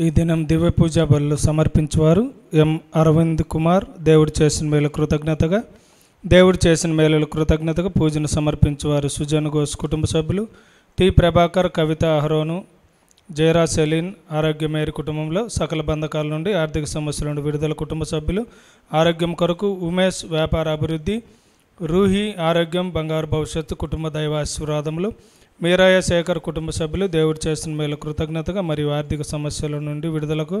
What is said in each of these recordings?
ఈ దినం దివ్య పూజా బలు సమర్పించేవారు ఎం అరవింద్ కుమార్. దేవుడు చేసిన మేలు కృతజ్ఞతగా దేవుడు చేసిన మేలు కృతజ్ఞతగా పూజను సమర్పించేవారు సుజన్ ఘోష్ కుటుంబ సభ్యులు టి ప్రభాకర్ కవిత అహరోను జయరా సెలీన్ ఆరోగ్యమేరి కుటుంబంలో సకల బంధకాల నుండి ఆర్థిక సమస్యల నుండి విడుదల కుటుంబ సభ్యులు ఆరోగ్యం కొరకు ఉమేష్ వ్యాపార అభివృద్ధి రూహి ఆరోగ్యం బంగారు భవిష్యత్తు కుటుంబ దైవాశీర్వాదములు మీరాయ శేఖర్ కుటుంబ సభ్యులు దేవుడు చేస్తున్న మేలు కృతజ్ఞతగా మరియు ఆర్థిక సమస్యల నుండి విడుదలకు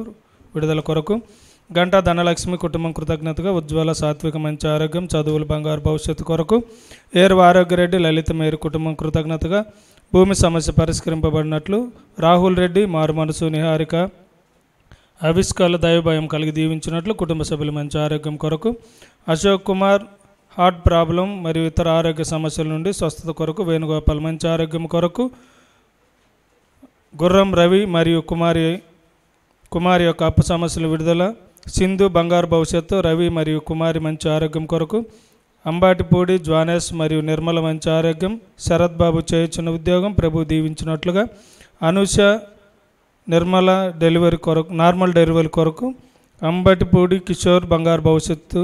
విడుదల కొరకు గంటా ధనలక్ష్మి కుటుంబం కృతజ్ఞతగా ఉజ్వల సాత్విక మంచి ఆరోగ్యం చదువులు బంగారు భవిష్యత్తు కొరకు ఏరు ఆరోగ్యరెడ్డి లలిత మేరు కుటుంబం కృతజ్ఞతగా భూమి సమస్య పరిష్కరింపబడినట్లు రాహుల్ రెడ్డి మారు మనసు నిహారిక అవిష్కాల దైవభయం కలిగి దీవించినట్లు కుటుంబ సభ్యులు మంచి ఆరోగ్యం కొరకు అశోక్ కుమార్ హార్ట్ ప్రాబ్లం మరియు ఇతర ఆరోగ్య సమస్యల నుండి స్వస్థత కొరకు వేణుగోపాల్ మంచి ఆరోగ్యం కొరకు గుర్రం రవి మరియు కుమారి కుమారి యొక్క అప్పు సమస్యల విడుదల సింధు బంగారు భవిష్యత్తు రవి మరియు కుమారి మంచి ఆరోగ్యం కొరకు అంబాటిపూడి జ్వానేష్ మరియు నిర్మల మంచి ఆరోగ్యం శరత్ బాబు చేయుచున్న ఉద్యోగం ప్రభు దీవించినట్లుగా అనూష నిర్మల డెలివరీ కొరకు నార్మల్ డెలివరీ కొరకు అంబటిపూడి కిషోర్ బంగారు భవిష్యత్తు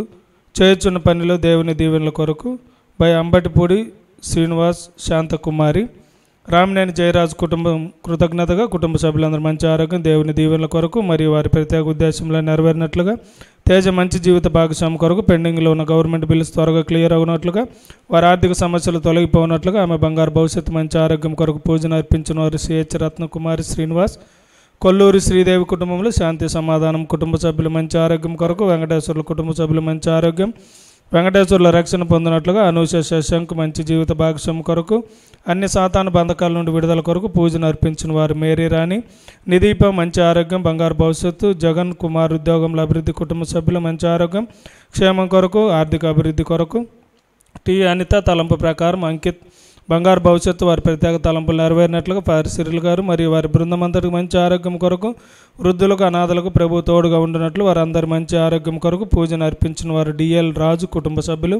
చేయుచున్న పనిలో దేవుని దీవెనల కొరకు బై అంబటిపూడి శ్రీనివాస్ శాంతకుమారి రామినేని జయరాజ్ కుటుంబం కృతజ్ఞతగా కుటుంబ సభ్యులందరూ మంచి ఆరోగ్యం దేవుని దీవెనల కొరకు మరియు వారి ప్రత్యేక ఉద్దేశంలో నెరవేరినట్లుగా తేజ మంచి జీవిత భాగస్వామి కొరకు పెండింగ్లో ఉన్న గవర్నమెంట్ బిల్స్ త్వరగా క్లియర్ అవునట్లుగా వారి ఆర్థిక సమస్యలు తొలగిపోనట్లుగా ఆమె బంగారు భవిష్యత్తు మంచి ఆరోగ్యం కొరకు పూజను అర్పించిన వారు సిహెచ్ రత్నకుమారి శ్రీనివాస్ కొల్లూరి శ్రీదేవి కుటుంబంలో శాంతి సమాధానం కుటుంబ సభ్యులు మంచి ఆరోగ్యం కొరకు వెంకటేశ్వర్ల కుటుంబ సభ్యులు మంచి ఆరోగ్యం. వెంకటేశ్వర్ల రక్షణ పొందినట్లుగా అనూష శశాంక్ మంచి జీవిత భాగస్వామి కొరకు అన్ని సాతాను బంధకాల నుండి విడుదల కొరకు పూజను అర్పించిన వారు మేరీ రాణి. నిదీప మంచి ఆరోగ్యం బంగారు భవిష్యత్తు జగన్ కుమార్ ఉద్యోగంలో అభివృద్ధి కుటుంబ సభ్యుల మంచి ఆరోగ్యం క్షేమం కొరకు ఆర్థిక అభివృద్ధి కొరకు. టి అనిత తలంపు ప్రకారం అంకిత్ బంగారు భవిష్యత్తు వారి ప్రత్యేక తలంపులు నెరవేరినట్లుగా పరిశీరులు గారు మరియు వారి బృందం అంతటికి మంచి ఆరోగ్యం కొరకు వృద్ధులకు అనాథలకు ప్రభు తోడుగా ఉండినట్లు వారందరి మంచి ఆరోగ్యం కొరకు పూజను అర్పించిన వారు డిఎల్ రాజు కుటుంబ సభ్యులు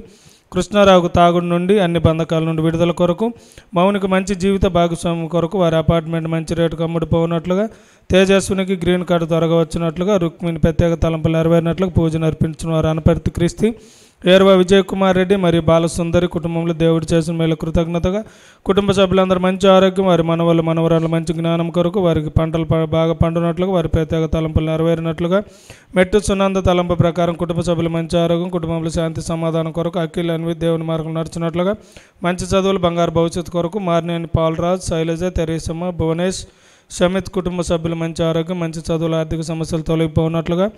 కృష్ణారావుకు తాగుడు నుండి అన్ని బంధకాల నుండి విడుదల కొరకు మౌనికి మంచి జీవిత భాగస్వామి కొరకు వారి అపార్ట్మెంట్ మంచి రేటుకు అమ్ముడుపోనట్లుగా తేజస్వినికి గ్రీన్ కార్డు త్వరగా వచ్చినట్లుగా రుక్మిణి ప్రత్యేక తలంపులు నెరవేరినట్లుగా పూజను అర్పించిన వారు అనపర్తి క్రీస్తు ఏర్వ విజయ్ కుమార్ రెడ్డి మరియు బాలసుందరి కుటుంబంలో దేవుడు చేసిన మేలు కృతజ్ఞతగా కుటుంబ సభ్యులందరూ మంచి ఆరోగ్యం వారి మనవలు మనవరాలు మంచి జ్ఞానం కొరకు వారికి పంటలు బాగా పండునట్లుగా వారి ప్రత్యేక తలంపులు నెరవేరినట్లుగా మెట్టు సునంద తలంపు ప్రకారం కుటుంబ సభ్యులు మంచి ఆరోగ్యం కుటుంబంలో శాంతి సమాధానం కొరకు అఖిల్ అన్వి దేవుని మార్గం నడిచినట్లుగా మంచి చదువులు బంగారు భవిష్యత్తు కొరకు మారినేని పాల్రాజ్ శైలజ తెరీసమ్మ భువనేష్ షమిత్ కుటుంబ సభ్యులు మంచి ఆరోగ్యం మంచి చదువులు ఆర్థిక సమస్యలు తొలగిపోనట్లుగా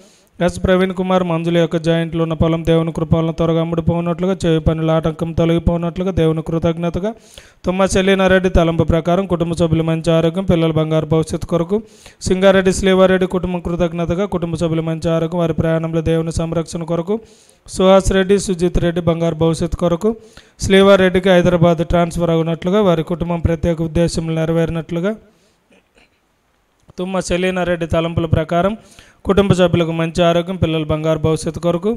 ఎస్. ప్రవీణ్ కుమార్ మంజుల యొక్క జాయింట్లో ఉన్న పొలం దేవుని కృపాలను త్వరగా అమ్ముడిపోనట్లుగా చేయ పనుల ఆటంకం తొలగిపోనట్లుగా దేవుని కృతజ్ఞతగా. తుమ్మ చెల్లినారెడ్డి తలంపు ప్రకారం కుటుంబ సభ్యులు మంచి ఆరోగ్యం పిల్లల బంగారు భవిష్యత్తు కొరకు. సింగారెడ్డి శ్రీవారెడ్డి కుటుంబం కృతజ్ఞతగా కుటుంబ సభ్యులు మంచి ఆరోగ్యం వారి ప్రయాణంలో దేవుని సంరక్షణ కొరకు. సుహాస్ రెడ్డి సుజిత్ రెడ్డి బంగారు భవిష్యత్తు కొరకు. శ్రీవారెడ్డికి హైదరాబాద్ ట్రాన్స్ఫర్ అవునట్లుగా వారి కుటుంబం ప్రత్యేక ఉద్దేశం నెరవేరినట్లుగా తుమ్మ సెలీనారెడ్డి తలంపుల ప్రకారం కుటుంబ సభ్యులకు మంచి ఆరోగ్యం పిల్లల బంగారు భవిష్యత్తు కొరకు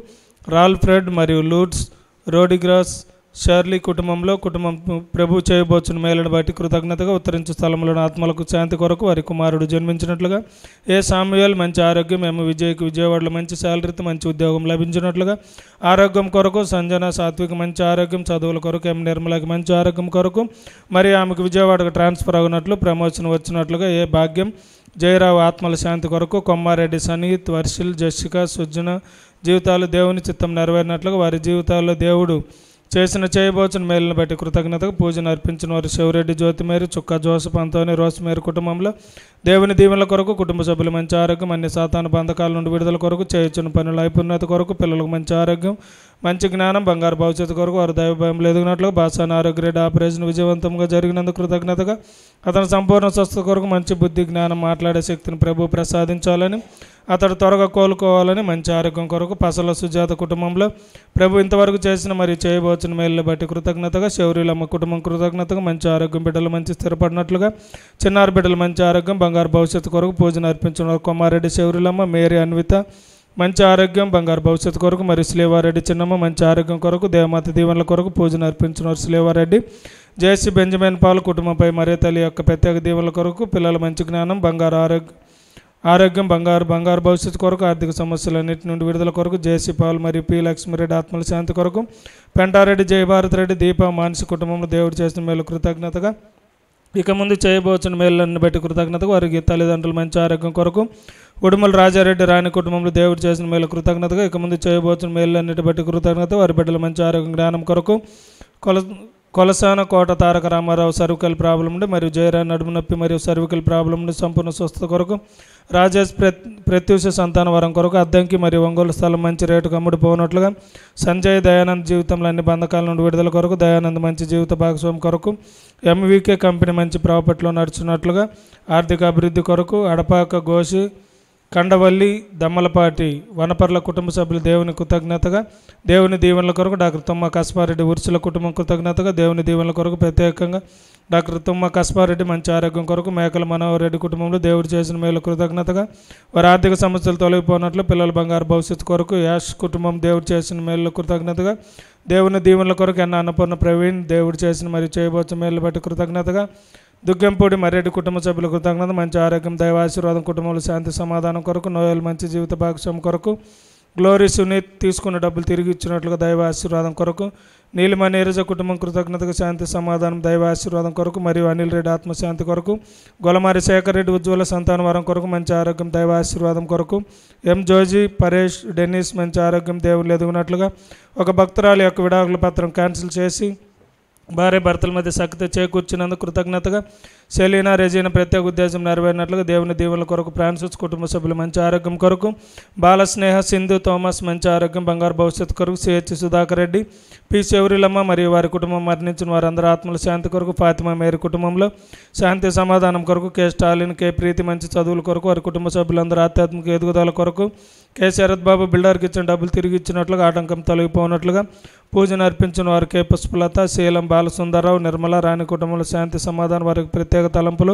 రాల్ఫ్రెడ్ మరియు లూట్స్ రోడిగ్రాస్ షర్లీ కుటుంబంలో కుటుంబం ప్రభు చేయబోచున్న మేలను బట్టి కృతజ్ఞతగా ఉత్తరించు స్థలంలోని ఆత్మలకు శాంతి కొరకు వారి కుమారుడు జన్మించినట్లుగా ఏ సామ్యుయల్ మంచి ఆరోగ్యం మేము విజయ్కి విజయవాడలో మంచి శాలరీతో మంచి ఉద్యోగం లభించినట్లుగా ఆరోగ్యం కొరకు సంజన సాత్విక మంచి ఆరోగ్యం చదువుల కొరకు ఎం నిర్మలకి మంచి ఆరోగ్యం కొరకు మరి ఆమెకు విజయవాడకు ట్రాన్స్ఫర్ అవునట్లు ప్రమోషన్ వచ్చినట్లుగా ఏ భాగ్యం జయరావు ఆత్మల శాంతి కొరకు కొమ్మారెడ్డి సనీత్ వర్షిల్ జస్సిక సుజ్జన జీవితాలు దేవుని చిత్తం నెరవేరినట్లుగా వారి జీవితాల్లో దేవుడు చేసిన చేయబోచిన మేలును బట్టి కృతజ్ఞతగా పూజను అర్పించిన వారు శివరెడ్డి జ్యోతిమేరి చుక్క జోసఫ్ అంతోని రోస్మేరి కుటుంబంలో దేవుని దీవెనల కొరకు కుటుంబ సభ్యులు మంచి ఆరోగ్యం అన్ని సాతాను బంధకాల నుండి విడుదల కొరకు చేయుచున్న పనుల నైపుణ్యత కొరకు పిల్లలకు మంచి ఆరోగ్యం మంచి జ్ఞానం బంగారు భవిష్యత్తు కొరకు వారు దైవ భయం ఎదుగునట్లుగా బాసాన ఆరోగ్య రెడ్డి ఆపరేషన్ విజయవంతంగా జరిగినందుకు కృతజ్ఞతగా అతని సంపూర్ణ స్వస్థత కొరకు మంచి బుద్ధి జ్ఞానం మాట్లాడే శక్తిని ప్రభు ప్రసాదించాలని అతడు త్వరగా కోలుకోవాలని మంచి ఆరోగ్యం కొరకు పసల సుజాత కుటుంబంలో ప్రభు ఇంతవరకు చేసిన మరియు చేయబోచిన మేలు బట్టి కృతజ్ఞతగా శౌర్యులమ్మ కుటుంబం కృతజ్ఞతగా మంచి ఆరోగ్యం బిడ్డలు మంచి స్థిరపడినట్లుగా చిన్నారి బిడ్డలు మంచి ఆరోగ్యం బంగారు భవిష్యత్తు కొరకు పూజను అర్పించిన కుమారెడ్డి శౌర్యులమ్మ మేరీ అన్విత మంచి ఆరోగ్యం బంగారు భవిష్యత్తు కొరకు మరియు శ్రీవారెడ్డి చిన్నమ్మ మంచి ఆరోగ్యం కొరకు దేవమాత దీవెనల కొరకు పూజను అర్పించిన శ్రీవారెడ్డి జేసీ బెంజమిన్ పాల్ కుటుంబంపై మరే తల్లి యొక్క ప్రత్యేక దీవెనల కొరకు పిల్లల మంచి జ్ఞానం బంగారు ఆరోగ్యం ఆరోగ్యం బంగారు బంగారు భవిష్యత్తు కొరకు ఆర్థిక సమస్యలన్నిటి నుండి విడుదల కొరకు జేసీ పాల్ మరియు పి లక్ష్మీరెడ్డి ఆత్మల శాంతి కొరకు పెంటారెడ్డి జయభారత్ రెడ్డి దీప మానసి కుటుంబంలో దేవుడు చేసిన మేలు కృతజ్ఞతగా ఇక ముందు చేయబోచిన మేళ్ళను బట్టి కృతజ్ఞతగా వారికి తల్లిదండ్రులు మంచి ఆరోగ్యం కొరకు ఉడుమల రాజారెడ్డి రాణి కుటుంబంలో దేవుడు చేసిన మేలు కృతజ్ఞతగా ఇక ముందు చేయబోచిన మేళ్ళన్నిటి బట్టి కృతజ్ఞత వారి బిడ్డల మంచి ఆరోగ్యం జ్ఞానం కొరకు కొల కొలసాన కోట తారక రామారావు సర్వికల్ ప్రాబ్లం నుండి మరియు జయరా నడుము నొప్పి మరియు సర్వికల్ ప్రాబ్లం నుండి సంపూర్ణ స్వస్థత కొరకు రాజేష్ ప్ర ప్రత్యూష సంతాన వరం కొరకు అద్దంకి మరియు ఒంగోలు స్థలం మంచి రేటుకు అమ్ముడుపోనట్లుగా సంజయ్ దయానంద్ జీవితంలో అన్ని బంధకాల నుండి విడుదల కొరకు దయానంద్ మంచి జీవిత భాగస్వామి కొరకు ఎంవీకే కంపెనీ మంచి ప్రాపర్టీలో నడుచున్నట్లుగా ఆర్థిక అభివృద్ధి కొరకు అడపాక ఘోషి కండవల్లి దమ్మలపాటి వనపర్ల కుటుంబ సభ్యులు దేవుని కృతజ్ఞతగా దేవుని దీవెనల కొరకు డాక్టర్ తుమ్మ కస్పారెడ్డి ఉరుసుల కుటుంబం కృతజ్ఞతగా దేవుని దీవెనల కొరకు ప్రత్యేకంగా డాక్టర్ తుమ్మ కస్పారెడ్డి మంచి ఆరోగ్యం కొరకు మేకల మనోహర్ రెడ్డి కుటుంబంలో దేవుడు చేసిన మేలు కృతజ్ఞతగా వారి ఆర్థిక సమస్యలు తొలగిపోయినట్లు పిల్లల బంగారు భవిష్యత్తు కొరకు యాష్ కుటుంబం దేవుడు చేసిన మేలు కృతజ్ఞతగా దేవుని దీవెనల కొరకు ఎన్న అన్నపూర్ణ ప్రవీణ్ దేవుడు చేసిన మరియు చేయబోతున్న మేలు బట్టి కృతజ్ఞతగా దుగ్గంపూడి మర్రెడ్డి కుటుంబ సభ్యుల కృతజ్ఞత మంచి ఆరోగ్యం దైవ ఆశీర్వాదం కుటుంబంలో శాంతి సమాధానం కొరకు నోయల్ మంచి జీవిత భాగస్వామి కొరకు గ్లోరీ సునీత్ తీసుకున్న డబ్బులు తిరిగి ఇచ్చినట్లుగా దైవ ఆశీర్వాదం కొరకు నీలిమ నీరజ కుటుంబం కృతజ్ఞతకు శాంతి సమాధానం దైవ ఆశీర్వాదం కొరకు మరియు అనిల్ రెడ్డి ఆత్మశాంతి కొరకు గొలమారి శేఖర్ రెడ్డి ఉజ్వల సంతాన వరం కొరకు మంచి ఆరోగ్యం దైవ ఆశీర్వాదం కొరకు ఎం జోజీ పరేష్ డెన్నిస్ మంచి ఆరోగ్యం దేవుళ్ళు ఎదుగునట్లుగా ఒక భక్తురాలి యొక్క విడాకుల పత్రం క్యాన్సిల్ చేసి భార్య భర్తల మధ్య సఖ్యత చేకూర్చినందుకు కృతజ్ఞతగా సెలీనా రెజీనా ప్రత్యేక ఉద్దేశం నెరవేరినట్లుగా దేవుని దీవుల కొరకు ఫ్రాన్సిస్ కుటుంబ సభ్యులు మంచి ఆరోగ్యం కొరకు బాల స్నేహ సింధు థోమస్ మంచి ఆరోగ్యం బంగారు భవిష్యత్తు కొరకు సిహెచ్ సుధాకర్ రెడ్డి పి శౌరిలమ్మ మరియు వారి కుటుంబం మరణించిన వారందరూ ఆత్మల శాంతి కొరకు ఫాతిమా మేరీ కుటుంబంలో శాంతి సమాధానం కొరకు కే స్టాలిన్ కే ప్రీతి మంచి చదువుల కొరకు వారి కుటుంబ సభ్యులందరూ ఆధ్యాత్మిక ఎదుగుదల కొరకు కె. శరత్ బాబు బిల్డర్కి ఇచ్చిన డబ్బులు తిరిగి ఇచ్చినట్లుగా ఆటంకం తొలగిపోనట్లుగా పూజను అర్పించిన వారు కె. పుష్పలత శీలం బాలసుందరరావు నిర్మల రాణి కుటుంబంలో శాంతి సమాధానం వారికి ప్రత్యేక తలంపులు.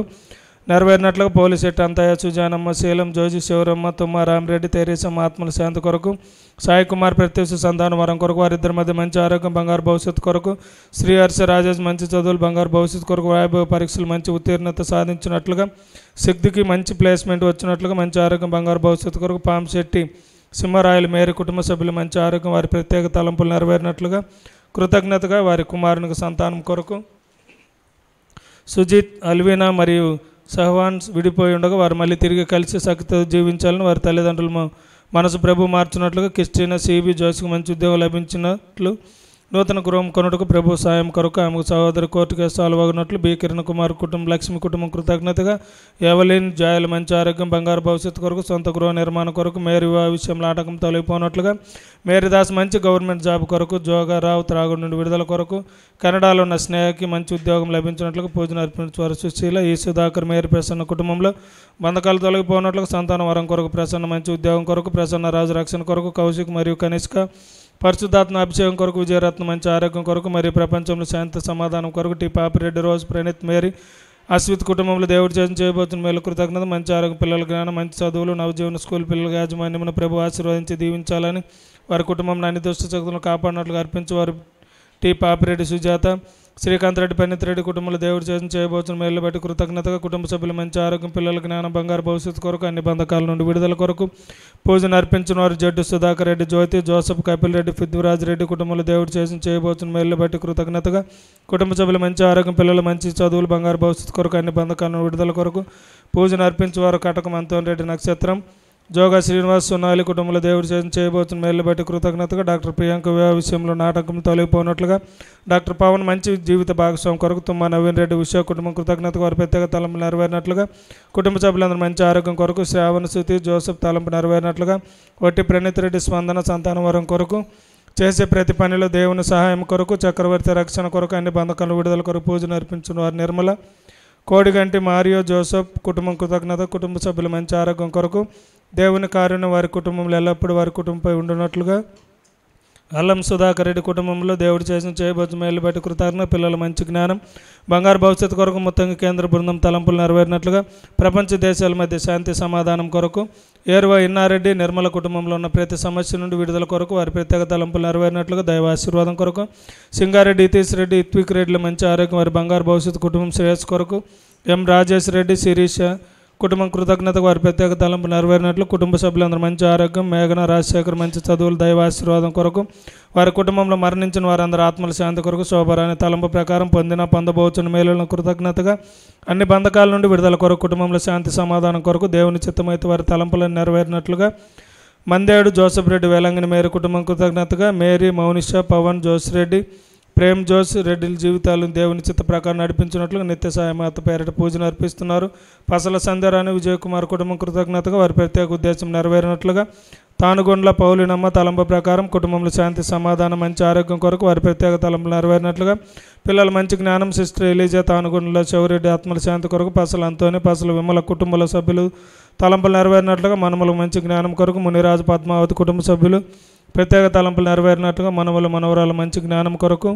నెరవేరినట్లుగా పోలీసెట్ అంతయ్య సుజానమ్మ శీలం జోజి శివరమ్మ తుమ్మ రామిరెడ్డి తెరీసమ్మ ఆత్మల శాంతి కొరకు సాయి కుమార్ ప్రత్యక్ష సంతానం వరం కొరకు వారిద్దరి మధ్య మంచి ఆరోగ్యం బంగారు భవిష్యత్తు కొరకు శ్రీ హర్ష రాజేష్ మంచి చదువులు బంగారు భవిష్యత్తు కొరకు వాయుభవ పరీక్షలు మంచి ఉత్తీర్ణత సాధించినట్లుగా శక్తికి మంచి ప్లేస్మెంట్ వచ్చినట్లుగా మంచి ఆరోగ్యం బంగారు భవిష్యత్తు కొరకు పామ్ శెట్టి సింహరాయలు మేరీ కుటుంబ సభ్యులు మంచి ఆరోగ్యం వారి ప్రత్యేక తలంపులు నెరవేరినట్లుగా కృతజ్ఞతగా వారి కుమారునికి సంతానం కొరకు సుజిత్ అల్వీనా మరియు సహవాన్స్ విడిపోయి ఉండగా వారు మళ్ళీ తిరిగి కలిసి సఖ్యత జీవించాలని వారి తల్లిదండ్రులు మనసు ప్రభు మార్చినట్లుగా క్రిస్టినా సిబి జోసికి మంచి ఉద్యోగం లభించినట్లు నూతన గృహం కొనుటకు ప్రభు సాయం కొరకు ఆమెకు సహోదరి court case solve B. Kiran Kumar కుటుంబం లక్ష్మి కుటుంబం కృతజ్ఞతగా ఎవలిన్ జాయల మంచి ఆరోగ్యం బంగారు భవిష్యత్తు కొరకు సొంత గృహ నిర్మాణం కొరకు మేరీ వివాహ విషయంలో ఆటంకం తొలగిపోనట్లుగా మేరీదాస్ మంచి గవర్నమెంట్ జాబ్ కొరకు జోగారావు త్రాగుడు నుండి విడుదల కొరకు కెనడాలో ఉన్న స్నేహకి మంచి ఉద్యోగం లభించినట్లుగా పూజను అర్పించేవారు సుశీల ఈ సుధాకర్ మేరీ ప్రసన్న కుటుంబంలో బంధకాలు తొలగిపోనట్లుగా సంతాన వరం కొరకు ప్రసన్న మంచి ఉద్యోగం కొరకు ప్రసన్న రాజు రక్షణ కొరకు కౌశిక్ మరియు కనిష్క పరిశుద్ధాత్మ అభిషేకం కొరకు విజయరత్న మంచి ఆరోగ్యం కొరకు మరియు ప్రపంచంలో శాంత సమాధానం కొరకు టీ పాపిరెడ్డి రోజు ప్రణీత్ మేరీ అశ్విత్ కుటుంబంలో దేవుడు చేసిన చేయబోతున్న మేలు కృతజ్ఞత మంచి ఆరోగ్యం పిల్లల జ్ఞానం మంచి చదువులు నవజీవన స్కూల్ పిల్లల యాజమాన్యమును ప్రభు ఆశీర్వదించి దీవించాలని వారి కుటుంబం అన్ని దుష్ట శక్తులను కాపాడినట్లుగా అర్పించి వారు టి పాపిరెడ్డి సుజాత శ్రీకాంత్ రెడ్డి పన్నెత్ రెడ్డి కుటుంబంలో దేవుడు చేసిన చేయబోతున్న మేలు బట్టి కృతజ్ఞతగా కుటుంబ సభ్యులు మంచి ఆరోగ్యం పిల్లల జ్ఞానం బంగారు భవిష్యత్తు కొరకు అన్ని బంధకాల నుండి విడుదల కొరకు పూజను అర్పించిన వారు జడ్డు సుధాకర్ రెడ్డి జ్యోతి జోసఫ్ కపిల్ రెడ్డి పృథ్వీరాజ్ రెడ్డి కుటుంబంలో దేవుడు చేసిన చేయబోతున్న మేలు బట్టి కృతజ్ఞతగా కుటుంబ సభ్యులు మంచి ఆరోగ్యం పిల్లలు మంచి చదువులు బంగారు భవిష్యత్తు కొరకు అన్ని బంధకాలను విడుదల కొరకు పూజను అర్పించేవారు కటకం అంతోన్ రెడ్డి నక్షత్రం. జోగా శ్రీనివాస్ సునాలి కుటుంబంలో దేవుడు చేసిన చేయబోతున్న మేలు బట్టి కృతజ్ఞతగా డాక్టర్ ప్రియాంక వివాహ విషయంలో నాటకం తొలగిపోయినట్లుగా డాక్టర్ పవన్ మంచి జీవిత భాగస్వామి కొరకు తుమ్మ నవీన్ రెడ్డి ఉషా కుటుంబం కృతజ్ఞత వారి ప్రత్యేక తలంపు నెరవేరినట్లుగా కుటుంబ సభ్యులందరూ మంచి ఆరోగ్యం కొరకు శ్రావణ శృతి జోసెఫ్ తలంపు నెరవేరినట్లుగా వట్టి ప్రణీత్ రెడ్డి స్పందన సంతాన వరం కొరకు చేసే ప్రతి పనిలో దేవుని సహాయం కొరకు చక్రవర్తి రక్షణ కొరకు అన్ని బంధకాలు విడుదల కొరకు పూజ నర్పించిన వారి నిర్మల కోడిగంటి మారియో జోసఫ్ కుటుంబం కృతజ్ఞత కుటుంబ సభ్యుల మంచి ఆరోగ్యం కొరకు దేవుని కార్యం వారి కుటుంబంలో ఎల్లప్పుడూ వారి కుటుంబంపై ఉండునట్లుగా. అల్లం సుధాకర్ రెడ్డి కుటుంబంలో దేవుడు చేసిన చేయబోతు మేలు బట్టి కృతజ్ఞ పిల్లల మంచి జ్ఞానం బంగారు భవిష్యత్తు కొరకు మొత్తంగా కేంద్ర బృందం తలంపులు నెరవేరినట్లుగా ప్రపంచ దేశాల మధ్య శాంతి సమాధానం కొరకు ఏరువ ఇన్నారెడ్డి నిర్మల కుటుంబంలో ఉన్న ప్రతి సమస్య నుండి విడుదల కొరకు వారి ప్రత్యేక తలంపులు నెరవేరినట్లుగా దైవ ఆశీర్వాదం కొరకు సింగారెడ్డి ఇతీష్ రెడ్డి ఇత్విక్ రెడ్డిల మంచి ఆరోగ్యం వారి బంగారు భవిష్యత్తు కుటుంబం శ్రేయస్ కొరకు ఎం రాజేష్ రెడ్డి శిరీష కుటుంబం కృతజ్ఞత వారి ప్రత్యేక తలంపు నెరవేరినట్లు కుటుంబ సభ్యులందరూ మంచి ఆరోగ్యం మేఘన రాజశేఖర్ మంచి చదువులు దైవాశీర్వాదం కొరకు వారి కుటుంబంలో మరణించిన వారందరూ ఆత్మల శాంతి కొరకు శోభరాని తలంపు ప్రకారం పొందిన పొందబోచున్న మేలులను కృతజ్ఞతగా అన్ని బంధకాల నుండి విడుదల కొరకు కుటుంబంలో శాంతి సమాధానం కొరకు దేవుని చిత్తమైతే వారి తలంపులను నెరవేరినట్లుగా మందేడు జోసఫ్ రెడ్డి వేలంగిని మేరీ కుటుంబం కృతజ్ఞతగా Mary Mounisha Pavan Jose Reddy Prem Josh రెడ్డిల జీవితాలను దేవుని చిత్త ప్రకారం నడిపించినట్లు నిత్య సాయమాత పేరిట పూజను అర్పిస్తున్నారు. పసల సంధ్యారాణి విజయకుమార్ కుటుంబం కృతజ్ఞతగా వారి ప్రత్యేక ఉద్దేశం నెరవేరినట్లుగా తానుగొండ్ల పౌలినమ్మ తలంబ ప్రకారం కుటుంబంలో శాంతి సమాధానం మంచి ఆరోగ్యం కొరకు వారి ప్రత్యేక తలంపులు నెరవేరినట్లుగా పిల్లల మంచి జ్ఞానం సిస్టర్ ఎలీజా తానుగొండలో చౌరెడ్డి ఆత్మల శాంతి కొరకు పసల అంతోని పసల విమల కుటుంబాల సభ్యులు తలంపులు నెరవేరినట్లుగా మనములకు మంచి జ్ఞానం కొరకు మునిరాజు పద్మావతి కుటుంబ సభ్యులు ప్రత్యేక తలంపులు నెరవేరినట్టుగా మనవలు మనవరాల మంచి జ్ఞానం కొరకు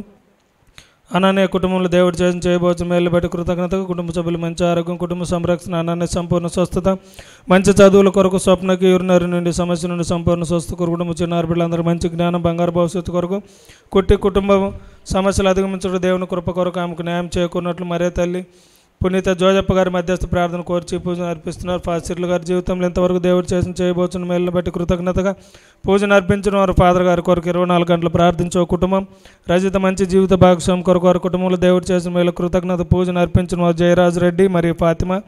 అనన్య కుటుంబంలో దేవుడు చేసిన చేయబోచు మేలు బట్టి కృతజ్ఞతగా కుటుంబ సభ్యులు మంచి ఆరోగ్యం కుటుంబ సంరక్షణ అనన్య సంపూర్ణ స్వస్థత మంచి చదువుల కొరకు స్వప్నకి యూరినరీ నుండి సమస్య నుండి సంపూర్ణ స్వస్థ కొరకు కుటుంబ చిన్నారు బిడ్డలందరూ మంచి జ్ఞానం బంగారు భవిష్యత్తు కొరకు కుట్టి కుటుంబం సమస్యలు అధిగమించడం దేవుని కృప కొరకు ఆమెకు న్యాయం చేకూరినట్లు మరే తల్లి పునీత జోజప్ప గారి మధ్యస్థ ప్రార్థన కోర్చి పూజను అర్పిస్తున్నారు. ఫాసిర్లు గారి జీవితంలో ఇంతవరకు దేవుడు చేసిన చేయబోతున్న మేళ్ళని బట్టి కృతజ్ఞతగా పూజను అర్పించిన వారు ఫాదర్ గారి కొరకు ఇరవై నాలుగు గంటలు ప్రార్థించే ఒక కుటుంబం. రజిత మంచి జీవిత భాగస్వామి కొరకు వారి కుటుంబంలో దేవుడు చేసిన మేలు కృతజ్ఞత పూజను అర్పించిన వారు జయరాజు రెడ్డి మరియు ఫాతిమా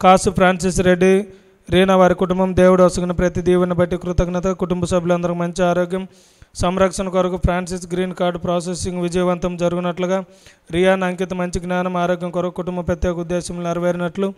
కాసు ఫ్రాన్సిస్ రెడ్డి రీనా వారి కుటుంబం. దేవుడు వసుకున్న ప్రతి దీవెన బట్టి కృతజ్ఞత కుటుంబ సభ్యులందరూ మంచి ఆరోగ్యం. సంరక్షణ కొరకు ఫ్రాన్సిస్ గ్రీన్ కార్డు ప్రాసెసింగ్ విజయవంతం జరుగునట్లుగా రియాన్ అంకిత మంచి జ్ఞానం ఆరోగ్యం కొరకు కుటుంబ ప్రత్యేక ఉద్దేశం నెరవేరినట్లు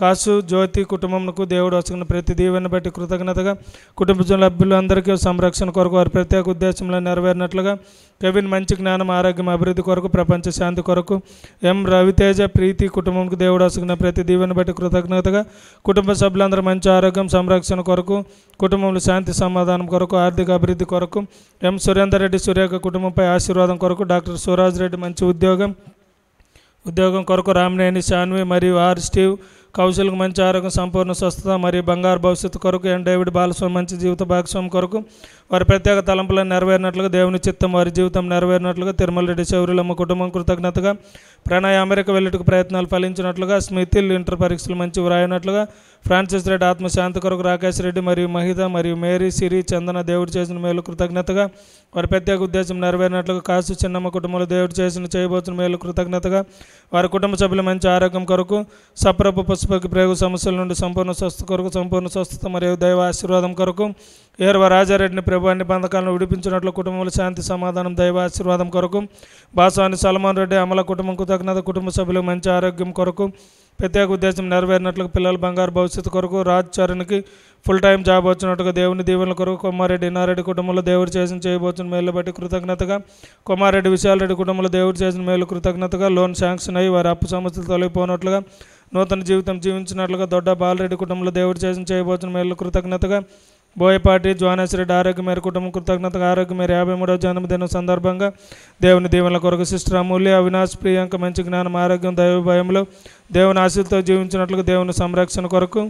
కాసు జ్యోతి కుటుంబంకు దేవుడు వసగిన ప్రతి దీవెన బట్టి కృతజ్ఞతగా కుటుంబ సభ్యులందరికీ సంరక్షణ కొరకు వారి ప్రత్యేక ఉద్దేశంలో నెరవేరినట్లుగా కెవిన్ మంచి జ్ఞానం ఆరోగ్యం అభివృద్ధి కొరకు ప్రపంచ శాంతి కొరకు ఎం రవితేజ ప్రీతి కుటుంబంకు దేవుడు వసగిన ప్రతి దీవెని బట్టి కృతజ్ఞతగా కుటుంబ సభ్యులందరూ మంచి ఆరోగ్యం సంరక్షణ కొరకు కుటుంబంలో శాంతి సమాధానం కొరకు ఆర్థిక అభివృద్ధి కొరకు ఎం సురేందర్ రెడ్డి సురేఖ కుటుంబంపై ఆశీర్వాదం కొరకు డాక్టర్ సురాజ్ రెడ్డి మంచి ఉద్యోగం ఉద్యోగం కొరకు రామినేని శాన్వి మరియు ఆర్ స్టీవ్ కౌశల్కి మంచి ఆరోగ్యం సంపూర్ణ స్వస్థత మరియు బంగారు భవిష్యత్తు కొరకు ఎన్. డేవిడ్ బాలస్వామి మంచి జీవిత భాగస్వామి కొరకు వారి ప్రత్యేక తలంపులను నెరవేరినట్లుగా దేవుని చిత్తం వారి జీవితం నెరవేరినట్లుగా తిరుమల రెడ్డి శౌరులమ్మ కుటుంబం కృతజ్ఞతగా ప్రణయ అమెరికా వెళ్ళుటకు ప్రయత్నాలు ఫలించినట్లుగా స్మితిల్ ఇంటర్ పరీక్షలు మంచి వ్రాయినట్లుగా ఫ్రాన్సిస్ రెడ్డి ఆత్మశాంతి కొరకు రాకేష్ రెడ్డి మరియు మహిత మరియు మేరీ సిరి చందన దేవుడు చేసిన మేలు కృతజ్ఞతగా వారి ప్రత్యేక ఉద్దేశం నెరవేరినట్లుగా కాసు చిన్నమ్మ కుటుంబంలో దేవుడు చేసిన చేయబోతున్న మేలు కృతజ్ఞతగా వారి కుటుంబ సభ్యుల మంచి ఆరోగ్యం కొరకు సప్రపు పుష్పకి ప్రేగు సమస్యల నుండి సంపూర్ణ స్వస్థ కొరకు సంపూర్ణ స్వస్థత మరియు దైవ ఆశీర్వాదం కొరకు ఏర్వ రాజారెడ్డిని ప్రభు అన్ని బంధకాలను విడిపించినట్లు కుటుంబంలో శాంతి సమాధానం దైవ ఆశీర్వాదం కొరకు బాసాని సల్మాన్ రెడ్డి అమల కుటుంబం కృతజ్ఞత కుటుంబ సభ్యులకు మంచి ఆరోగ్యం కొరకు ప్రత్యేక ఉద్దేశం నెరవేరినట్లుగా పిల్లల బంగారు భవిష్యత్తు కొరకు రాజ్ చరణ్కి ఫుల్ టైం జాబ్ వచ్చినట్టుగా దేవుని దీవెనల కొరకు కొమ్మారెడ్డి ఇన్నారెడ్డి కుటుంబంలో దేవుడు చేసిన చేయబోతున్న మేలు బట్టి కృతజ్ఞతగా కొమ్మారెడ్డి విశాలరెడ్డి కుటుంబంలో దేవుడు చేసిన మేలు కృతజ్ఞతగా లోన్ శాంక్షన్ అయ్యి వారి అప్పు సమస్యలు తొలగిపోనట్లుగా నూతన జీవితం జీవించినట్లుగా దొడ్డ బాలరెడ్డి కుటుంబంలో దేవుడు చేసిన చేయబోతున్న మేలు కృతజ్ఞతగా బోయపాటి రెడ్డి ఆరోగ్య మేర కుటుంబం కృతజ్ఞతగా ఆరోగ్య మేర యాభై మూడవ జన్మదినం సందర్భంగా దేవుని దీవెనల కొరకు సిస్టర్ అమూల్య అవినాష్ ప్రియాంక మంచి జ్ఞానం ఆరోగ్యం దైవ భయంలో దేవుని ఆశలతో జీవించినట్లుగా దేవుని సంరక్షణ కొరకు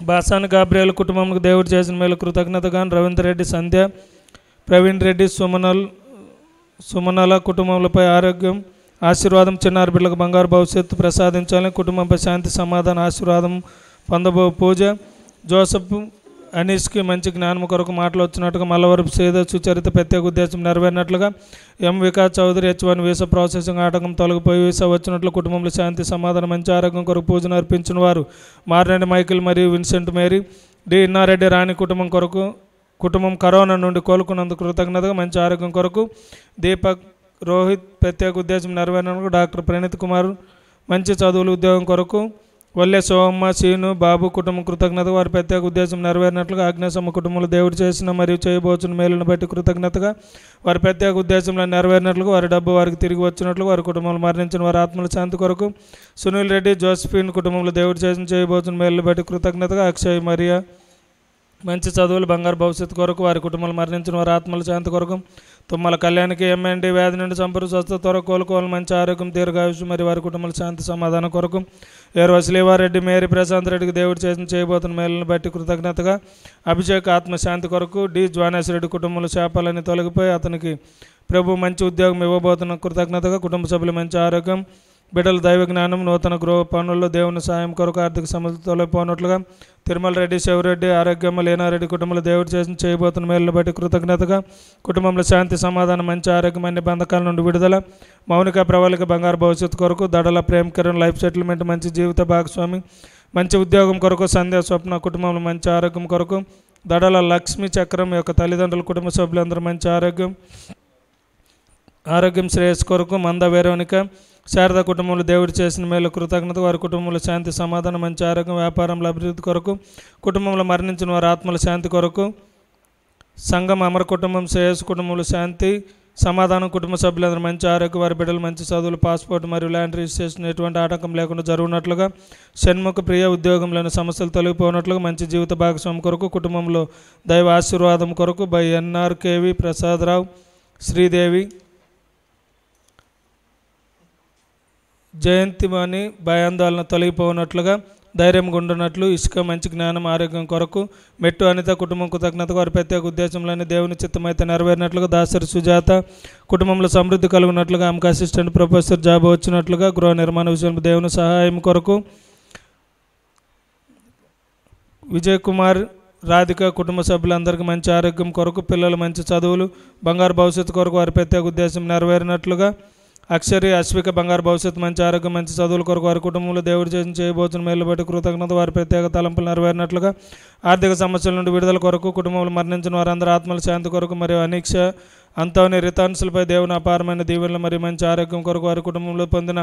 బాసాని గాబ్రియల్ కుటుంబంకు దేవుడు చేసిన మేలు కృతజ్ఞతగా రవీంద్ర రెడ్డి సంధ్య ప్రవీణ్ రెడ్డి సుమనల్ సుమనల కుటుంబంలపై ఆరోగ్యం ఆశీర్వాదం చిన్నారి బిడ్డలకు బంగారు భవిష్యత్తు ప్రసాదించాలని కుటుంబంపై శాంతి సమాధానం ఆశీర్వాదం పొందబో పూజ జోసఫ్ అనీష్కి మంచి జ్ఞానం కొరకు మాటలు వచ్చినట్టుగా మల్లవరపు సేద సుచరిత ప్రత్యేక ఉద్దేశం నెరవేరినట్లుగా M Vikas Chowdary H one visa processing ఆటంకం తొలగిపోయి వీసా వచ్చినట్లు కుటుంబంలో శాంతి సమాధానం మంచి ఆరోగ్యం కొరకు పూజను అర్పించిన వారు మారినేని మైకిల్ మరియు Vincent Mary D Innareddy Rani కుటుంబం కొరకు కుటుంబం కరోనా నుండి కోలుకున్నందుకు కృతజ్ఞతగా మంచి ఆరోగ్యం కొరకు దీపక్ రోహిత్ ప్రత్యేక ఉద్దేశం నెరవేరినందుకు డాక్టర్ ప్రణీత్ కుమార్ మంచి చదువులు ఉద్యోగం కొరకు వల్లే సోమమ్మ సీను బాబు కుటుంబ కృతజ్ఞత వారి ప్రత్యేక ఉద్దేశం నెరవేరినట్లుగా ఆగ్నేసమ్మ కుటుంబంలో దేవుడు చేసిన మరియు చేయబోతున్న మేలును బట్టి కృతజ్ఞతగా వారి ప్రత్యేక ఉద్దేశంలో నెరవేరినట్లుగా వారి డబ్బు వారికి తిరిగి వచ్చినట్లు వారి కుటుంబంలో మరణించిన వారి ఆత్మల శాంతి కొరకు సునీల్ రెడ్డి జోసఫిన్ కుటుంబంలో దేవుడు చేసిన చేయబోతున్న మేలును బట్టి కృతజ్ఞతగా అక్షయ్ మరియా మంచి చదువులు బంగారు భవిష్యత్తు కొరకు వారి కుటుంబంలో మరణించిన వారి ఆత్మల శాంతి కొరకు తుమ్మల కళ్యాణికి ఎంఎండి వ్యాధి నుండి సంపూర్ణ స్వస్థ త్వర కోలుకోవాలి మంచి ఆరోగ్యం దీర్ఘాయుష్ మరి వారి కుటుంబాల శాంతి సమాధానం కొరకు ఏరు శ్రీవారెడ్డి మేరీ ప్రశాంత్ రెడ్డికి దేవుడు చేసిన చేయబోతున్న మేలను బట్టి కృతజ్ఞతగా అభిషేక్ ఆత్మశాంతి కొరకు డి రెడ్డి కుటుంబంలో శాపాలన్నీ తొలగిపోయి అతనికి ప్రభు మంచి ఉద్యోగం ఇవ్వబోతున్న కృతజ్ఞతగా కుటుంబ సభ్యులు మంచి ఆరోగ్యం బిడ్డల దైవ జ్ఞానం నూతన గృహ పనుల్లో దేవుని సాయం కొరకు ఆర్థిక సమస్యలు తొలగిపోనట్లుగా తిరుమల రెడ్డి శివరెడ్డి ఆరోగ్యమ్మ లీనారెడ్డి కుటుంబంలో దేవుడు చేసిన చేయబోతున్న మేలు బట్టి కృతజ్ఞతగా కుటుంబంలో శాంతి సమాధానం మంచి ఆరోగ్యం అన్ని బంధకాల నుండి విడుదల మౌనిక ప్రవళిక బంగారు భవిష్యత్తు కొరకు దడల ప్రేమ కిరణ్ లైఫ్ సెటిల్మెంట్ మంచి జీవిత భాగస్వామి మంచి ఉద్యోగం కొరకు సంధ్య స్వప్న కుటుంబంలో మంచి ఆరోగ్యం కొరకు దడల లక్ష్మీ చక్రం యొక్క తల్లిదండ్రుల కుటుంబ సభ్యులందరూ మంచి ఆరోగ్యం ఆరోగ్యం శ్రేయస్ కొరకు మంద వేరోనిక శారద కుటుంబంలో దేవుడు చేసిన మేలు కృతజ్ఞత వారి కుటుంబంలో శాంతి సమాధానం మంచి ఆరోగ్యం వ్యాపారంలో అభివృద్ధి కొరకు కుటుంబంలో మరణించిన వారి ఆత్మల శాంతి కొరకు సంఘం అమర కుటుంబం శ్రేయస్ కుటుంబంలో శాంతి సమాధానం కుటుంబ సభ్యులందరూ మంచి ఆరోగ్యం వారి బిడ్డలు మంచి చదువులు పాస్పోర్ట్ మరియు ల్యాండ్ రిజిస్ట్రేషన్ ఎటువంటి ఆటంకం లేకుండా జరుగునట్లుగా షణ్ముఖ ప్రియ ఉద్యోగంలోని సమస్యలు తొలగిపోనట్లుగా మంచి జీవిత భాగస్వామి కొరకు కుటుంబంలో దైవ ఆశీర్వాదం కొరకు బై ఎన్ఆర్కేవి ప్రసాదరావు శ్రీదేవి జయంతిమని భయాందోళన తొలగిపోనట్లుగా ధైర్యంగా ఉండునట్లు ఇసుక మంచి జ్ఞానం ఆరోగ్యం కొరకు మెట్టు అనిత కుటుంబం కృతజ్ఞత వారి ప్రత్యేక ఉద్దేశంలోని దేవుని చిత్తమైతే నెరవేరినట్లుగా దాసరి సుజాత కుటుంబంలో సమృద్ధి కలుగునట్లుగా ఆమెకు అసిస్టెంట్ ప్రొఫెసర్ జాబ్ వచ్చినట్లుగా గృహ నిర్మాణ విషయంలో దేవుని సహాయం కొరకు విజయ్ కుమార్ రాధిక కుటుంబ సభ్యులందరికీ మంచి ఆరోగ్యం కొరకు పిల్లలు మంచి చదువులు బంగారు భవిష్యత్తు కొరకు వారి ప్రత్యేక ఉద్దేశం నెరవేరినట్లుగా అక్షరి అశ్విక బంగారు భవిష్యత్తు మంచి ఆరోగ్యం మంచి చదువుల కొరకు వారి కుటుంబంలో దేవుడు చేసిన చేయబోతున్న మేలు బట్టి కృతజ్ఞత వారి ప్రత్యేక తలంపులు నెరవేరినట్లుగా ఆర్థిక సమస్యల నుండి విడుదల కొరకు కుటుంబంలో మరణించిన వారందరూ ఆత్మల శాంతి కొరకు మరియు అనీక్ష అంతోని రితాన్సులపై దేవుని అపారమైన దీవెనలు మరియు మంచి ఆరోగ్యం కొరకు వారి కుటుంబంలో పొందిన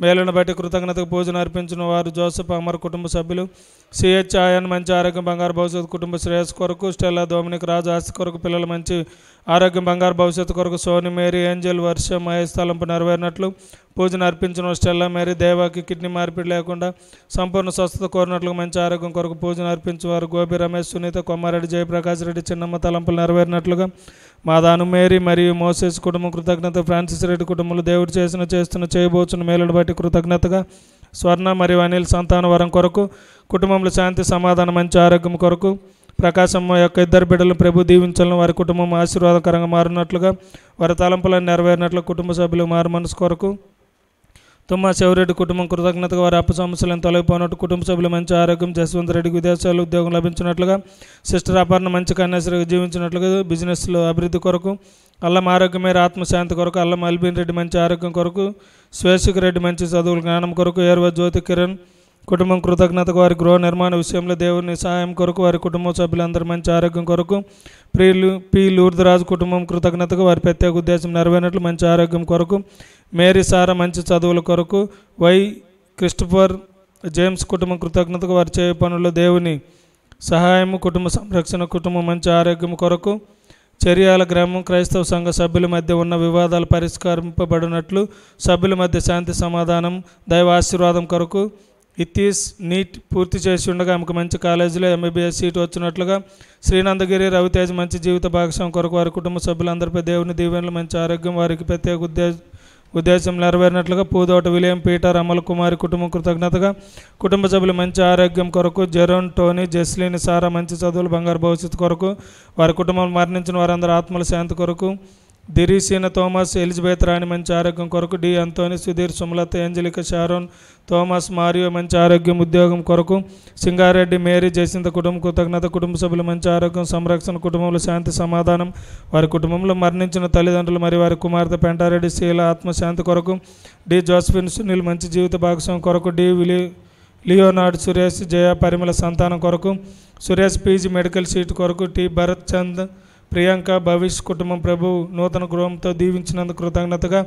మేలును బట్టి కృతజ్ఞతకు పూజను అర్పించిన వారు జోసఫ్ అమర్ కుటుంబ సభ్యులు. సిహెచ్ ఆయన్ మంచి ఆరోగ్యం బంగారు భవిష్యత్తు కుటుంబ శ్రేయస్ కొరకు స్టెల్లా దోమినిక్ రాజు ఆస్తి కొరకు పిల్లల మంచి ఆరోగ్యం బంగారు భవిష్యత్తు కొరకు సోని మేరీ ఏంజల్ వర్ష మహేష్ తలంపు నెరవేరినట్లు పూజను అర్పించిన స్టెల్లా మేరీ దేవాకి కిడ్నీ మార్పిడి లేకుండా సంపూర్ణ స్వస్థత కోరినట్లు మంచి ఆరోగ్యం కొరకు పూజను అర్పించేవారు గోపి రమేష్ సునీత కొమ్మారెడ్డి జయప్రకాష్ రెడ్డి చిన్నమ్మ తలంపులు నెరవేరినట్లుగా మాదాను మేరీ మరియు మోసేస్ కుటుంబం కృతజ్ఞత ఫ్రాన్సిస్ రెడ్డి కుటుంబంలో దేవుడు చేసిన చేస్తున్న చేయబోతున్న మేలును బట్టి కృతజ్ఞతగా స్వర్ణ మరియు అనిల్ సంతాన వరం కొరకు కుటుంబంలో శాంతి సమాధానం మంచి ఆరోగ్యం కొరకు ప్రకాశమ్మ యొక్క ఇద్దరు బిడ్డలను ప్రభు దీవించాలని వారి కుటుంబం ఆశీర్వాదకరంగా మారినట్లుగా వారి తలంపులను నెరవేరినట్లు కుటుంబ సభ్యులు మారు మనసు కొరకు తుమ్మా శివరెడ్డి కుటుంబం కృతజ్ఞతగా వారి అప్పు సమస్యలను తొలగిపోయినట్టు కుటుంబ సభ్యులు మంచి ఆరోగ్యం జస్వంత్ రెడ్డికి విదేశాలు ఉద్యోగం లభించినట్లుగా సిస్టర్ అపర్ణ మంచి కన్యాశ్రీగా జీవించినట్లుగా బిజినెస్లో అభివృద్ధి కొరకు అల్లం ఆరోగ్యమే ఆత్మశాంతి కొరకు అల్లం అల్బిన్ రెడ్డి మంచి ఆరోగ్యం కొరకు స్వేషిక్ రెడ్డి మంచి చదువుల జ్ఞానం కొరకు ఏర్వ జ్యోతి కిరణ్ కుటుంబం కృతజ్ఞతకు వారి గృహ నిర్మాణ విషయంలో దేవుని సహాయం కొరకు వారి కుటుంబ సభ్యులందరి మంచి ఆరోగ్యం కొరకు ప్రియులు పి లూర్దరాజు కుటుంబం కృతజ్ఞతకు వారి ప్రత్యేక ఉద్దేశం నెరవేరినట్లు మంచి ఆరోగ్యం కొరకు మేరీ సారా మంచి చదువుల కొరకు వై క్రిస్టఫర్ జేమ్స్ కుటుంబం కృతజ్ఞతకు వారి చేయ పనుల్లో దేవుని సహాయము కుటుంబ సంరక్షణ కుటుంబం మంచి ఆరోగ్యం కొరకు చర్యాల గ్రామం క్రైస్తవ సంఘ సభ్యుల మధ్య ఉన్న వివాదాలు పరిష్కరింపబడినట్లు సభ్యుల మధ్య శాంతి సమాధానం దైవ ఆశీర్వాదం కొరకు ఇతీస్ నీట్ పూర్తి చేసి ఉండగా ఆమెకు మంచి కాలేజీలో ఎంబీబీఎస్ సీట్ వచ్చినట్లుగా శ్రీనందగిరి రవితేజ్ మంచి జీవిత భాగస్వామి కొరకు వారి కుటుంబ సభ్యులందరిపై దేవుని దీవెనలు మంచి ఆరోగ్యం వారికి ప్రత్యేక ఉద్దేశ ఉద్దేశం నెరవేరినట్లుగా పూదోట విలియం పీటర్ అమల్ కుమారి కుటుంబం కృతజ్ఞతగా కుటుంబ సభ్యులు మంచి ఆరోగ్యం కొరకు జెరోన్ టోనీ జెస్లీని సారా మంచి చదువులు బంగారు భవిష్యత్తు కొరకు వారి కుటుంబం మరణించిన వారందరూ ఆత్మల శాంతి కొరకు దిరీసీన థోమస్ ఎలిజబెత్ రాణి మంచి ఆరోగ్యం కొరకు D. Anthony Sudheer Sumalatha Angelica Sharon Thomas Mario మంచి ఆరోగ్యం ఉద్యోగం కొరకు సింగారెడ్డి మేరీ జసింత కుటుంబ కృతజ్ఞత కుటుంబ సభ్యులు మంచి ఆరోగ్యం సంరక్షణ కుటుంబంలో శాంతి సమాధానం వారి కుటుంబంలో మరణించిన తల్లిదండ్రులు మరియు వారి కుమార్తె పెంటారెడ్డి శీల ఆత్మశాంతి కొరకు డి. జోసఫిన్ సునీల్ మంచి జీవిత భాగస్వామి కొరకు డి. విలి లియోనార్డ్ సురేష్ జయ పరిమళ సంతానం కొరకు సురేష్ పీజీ మెడికల్ సీట్ కొరకు టి. భరత్ చంద్ ప్రియాంక భవిష్ కుటుంబం ప్రభు నూతన గృహంతో దీవించినందుకు కృతజ్ఞతగా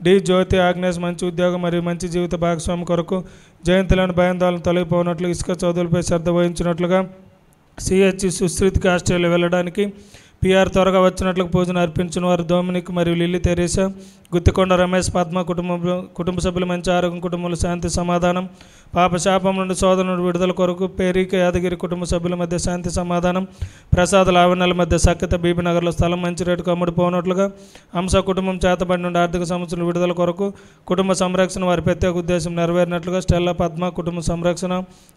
డి. జ్యోతి ఆగ్నేష్ మంచి ఉద్యోగం మరియు మంచి జీవిత భాగస్వామి కొరకు జయంతులను భయాందోళన తొలగిపోనట్లు ఇసుక చదువులపై శ్రద్ధ వహించినట్లుగా సిహెచ్ సుశ్రుతికి ఆస్ట్రేలియా వెళ్ళడానికి పిఆర్ త్వరగా వచ్చినట్లు పూజను అర్పించిన వారు డొమినిక్ మరియు లిల్లీ తెరీసా గుత్తికొండ రమేష్ పద్మ కుటుంబం కుటుంబ సభ్యులు మంచి ఆరోగ్యం కుటుంబంలో శాంతి సమాధానం పాప శాపం నుండి సోదరుడు విడుదల కొరకు పేరిక యాదగిరి కుటుంబ సభ్యుల మధ్య శాంతి సమాధానం ప్రసాద లావణ్యాల మధ్య సఖ్యత బీబీనగర్లో స్థలం మంచి రేటుకు అమ్ముడుపోనట్లుగా హంస కుటుంబం చేతబడి నుండి ఆర్థిక సమస్యలు విడుదల కొరకు కుటుంబ సంరక్షణ వారి ప్రత్యేక ఉద్దేశం నెరవేరినట్లుగా స్టెల్లా పద్మ కుటుంబ సంరక్షణ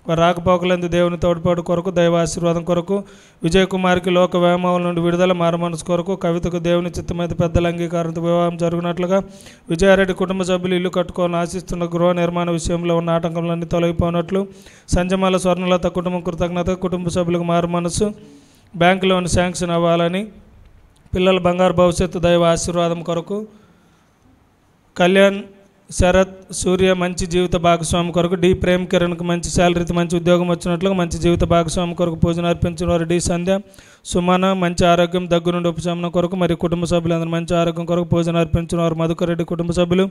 వారి రాకపోకలందు దేవుని తోడ్పాటు కొరకు దైవ ఆశీర్వాదం కొరకు విజయ్ కుమార్కి లోక వ్యామోహం నుండి విడుదల మారమనసు కొరకు కవితకు దేవుని చిత్తమైతే పెద్దల అంగీకారంతో వివాహం జరుగునట్లుగా విజయారెడ్డి కుటుంబ సభ్యులు ఇల్లు కట్టుకోవాలని ఆశిస్తున్న గృహ నిర్మాణ విషయంలో ఉన్న ఆటంకములన్నీ తొలగిపోనట్లు సంజమాల స్వర్ణలత కుటుంబం కృతజ్ఞత కుటుంబ సభ్యులకు మారు మనసు బ్యాంకు లోన్ శాంక్షన్ అవ్వాలని పిల్లల బంగారు భవిష్యత్తు దైవ ఆశీర్వాదం కొరకు కళ్యాణ్ శరత్ సూర్య మంచి జీవిత భాగస్వామి కొరకు డి ప్రేమ్ కిరణ్కి మంచి శాలరీతో మంచి ఉద్యోగం వచ్చినట్లుగా మంచి జీవిత భాగస్వామి కొరకు పూజను అర్పించిన వారు డి సంధ్య సుమన మంచి ఆరోగ్యం దగ్గు నుండి ఉపశమనం కొరకు మరియు కుటుంబ సభ్యులందరూ మంచి ఆరోగ్యం కొరకు పూజను అర్పించిన వారు మధుకర్ రెడ్డి కుటుంబ సభ్యులు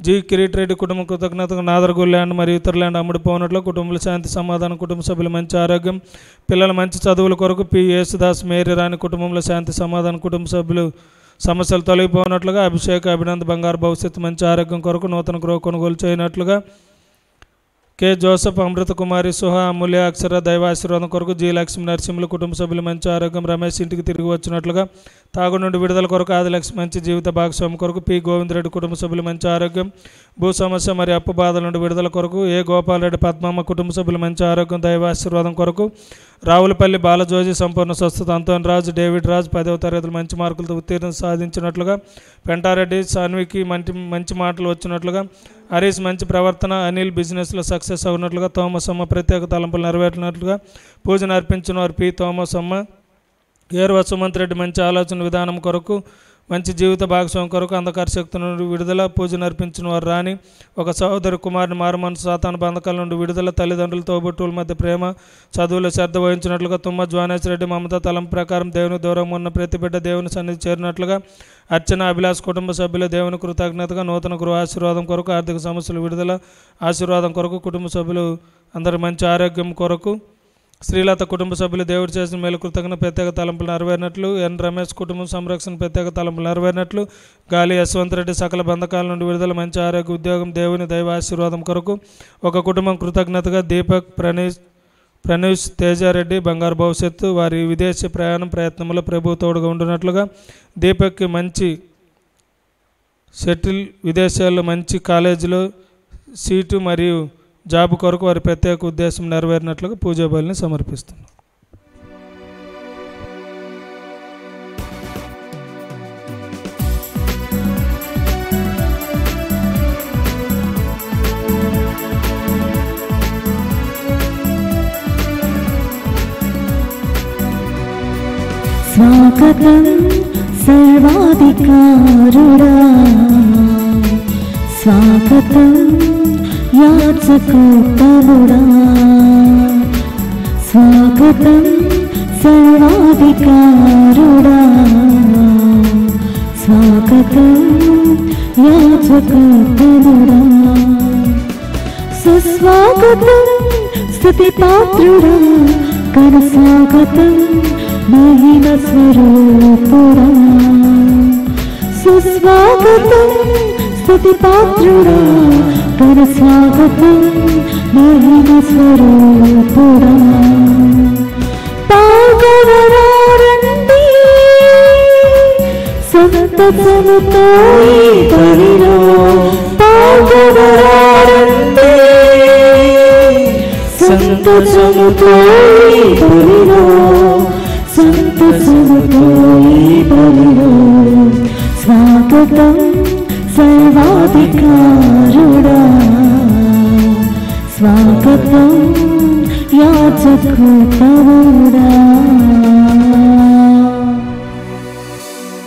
జి కిరీట్ రెడ్డి కుటుంబ కృతజ్ఞతగా నాదర్గూల్ ల్యాండ్ మరియు ఇతర ల్యాండ్ అమ్ముడుపోనట్లు కుటుంబంలో శాంతి సమాధానం కుటుంబ సభ్యులు మంచి ఆరోగ్యం పిల్లల మంచి చదువుల కొరకు పి. యేసుదాస్ మేరీ రాణి కుటుంబంలో శాంతి సమాధానం కుటుంబ సభ్యులు సమస్యలు తొలగిపోనట్లుగా అభిషేక్ అభినంద బంగారు భవిష్యత్తు మంచి ఆరోగ్యం కొరకు నూతన గృహ కొనుగోలు చేయనట్లుగా కె. జోసఫ్ అమృత కుమారి సుహ అమూల్య అక్షర దైవాశీర్వాదం కొరకు జి. లక్ష్మి నరసింహులు కుటుంబ సభ్యులు మంచి ఆరోగ్యం రమేష్ ఇంటికి తిరిగి వచ్చినట్లుగా తాగు నుండి విడుదల కొరకు ఆదిలక్ష్మి మంచి జీవిత భాగస్వామి కొరకు పి. గోవిందరెడ్డి కుటుంబ సభ్యులు మంచి ఆరోగ్యం భూ సమస్య మరియు అప్పు బాధల నుండి విడుదల కొరకు ఏ. గోపాలరెడ్డి పద్మమ్మ కుటుంబ సభ్యులు మంచి ఆరోగ్యం దైవాశీర్వాదం కొరకు రావులపల్లి బాలజోజి సంపూర్ణ స్వస్థత అంతోన్ రాజు డేవిడ్ రాజు పదవ తరగతులు మంచి మార్కులతో ఉత్తీర్ణం సాధించినట్లుగా పెంటారెడ్డి సాన్వికి మంచి మంచి మాటలు వచ్చినట్లుగా హరీష్ మంచి ప్రవర్తన అనిల్ బిజినెస్లో సక్సెస్ అవునట్లుగా తోమసమ్మ ప్రత్యేక తలంపులు నెరవేర్చినట్లుగా పూజను అర్పించిన వారు పి. తోమసమ్మ. అమ్మ సుమంత్ రెడ్డి మంచి ఆలోచన విధానం కొరకు మంచి జీవిత భాగస్వామి కొరకు అంధకార శక్తి నుండి విడుదల పూజ నర్పించిన వారు రాని ఒక సహోదరి కుమారుని మారుమనసు సాతాను బంధకాల నుండి విడుదల తల్లిదండ్రుల తోబుట్టువుల మధ్య ప్రేమ చదువులో శ్రద్ధ వహించినట్లుగా తుమ్మ జ్వానేశ్వర రెడ్డి మమత తలం ప్రకారం దేవుని దూరం ఉన్న ప్రతి బిడ్డ దేవుని సన్నిధి చేరినట్లుగా అర్చన అభిలాష్ కుటుంబ సభ్యుల దేవుని కృతజ్ఞతగా నూతన గృహ ఆశీర్వాదం కొరకు ఆర్థిక సమస్యలు విడుదల ఆశీర్వాదం కొరకు కుటుంబ సభ్యులు అందరి మంచి ఆరోగ్యం కొరకు శ్రీలత కుటుంబ సభ్యులు దేవుడు చేసిన మేలు కృతజ్ఞ ప్రత్యేక తలంపులు నెరవేరినట్లు. ఎన్. రమేష్ కుటుంబం సంరక్షణ ప్రత్యేక తలంపులు నెరవేరినట్లు. గాలి యశ్వంత్ రెడ్డి సకల బంధకాల నుండి విడుదల మంచి ఆరోగ్య ఉద్యోగం దేవుని దైవ ఆశీర్వాదం కొరకు ఒక కుటుంబం కృతజ్ఞతగా దీపక్ ప్రణీష్ ప్రణీష్ తేజారెడ్డి బంగారు భవిష్యత్తు వారి విదేశీ ప్రయాణం ప్రయత్నంలో ప్రభు తోడుగా ఉండినట్లుగా దీపక్కి మంచి సెటిల్ విదేశాల్లో మంచి కాలేజీలో సీటు మరియు జాబ్ కొరకు వారి ప్రత్యేక ఉద్దేశం నెరవేరినట్లుగా పూజా బలిని సమర్పిస్తున్నారు స్వాగతం సర్వాధికారుడా. స్వాగతం యాచకు యాచకోత్తముడా స్వాగతం సర్వాధికారుడా. స్వాగతం యాచకు యాచకోత్తముడా సుస్వాగతం స్థుతి పాత్రుడా కన స్వాగతం మహిమ స్వరూపుడా. సుస్వాగతం స్థుతి పాత్రుడు తన స్వాగతం మహిమ స్వరూపుడా. పాగవరారండి సంతసముతో ఈ బలిలో పాగవరారండి సంతసముతో ఈ బలిలో సంతసముతో ఈ బలిలో స్వాగతం కారుడా స్వాగతం యాచకుడా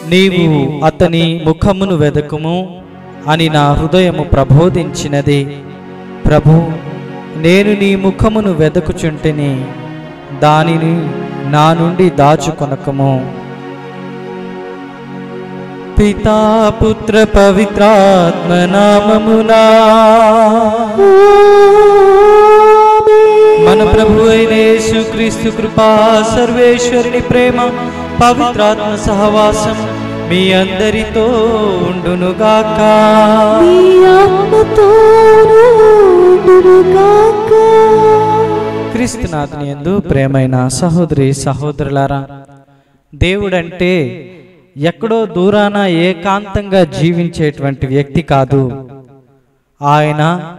నీవు అతని ముఖమును వెదకుము అని నా హృదయము ప్రబోధించినది. ప్రభు నేను నీ ముఖమును వెదకుచుంటిని దానిని నా నుండి దాచుకొనకము. పితా పుత్ర పవిత్రాత్మ నామమునా మన ప్రభు అయిన యేసుక్రీస్తు కృపా సర్వేశ్వరుని ప్రేమ పవిత్రాత్మ సహవాసం మీ అందరితో ఉండునుగాక. క్రీస్తునాథుని యందు ప్రేమైన సహోదరి సహోదరులారా దేవుడంటే ఎక్కడో దూరాన ఏకాంతంగా జీవించేటువంటి వ్యక్తి కాదు. ఆయన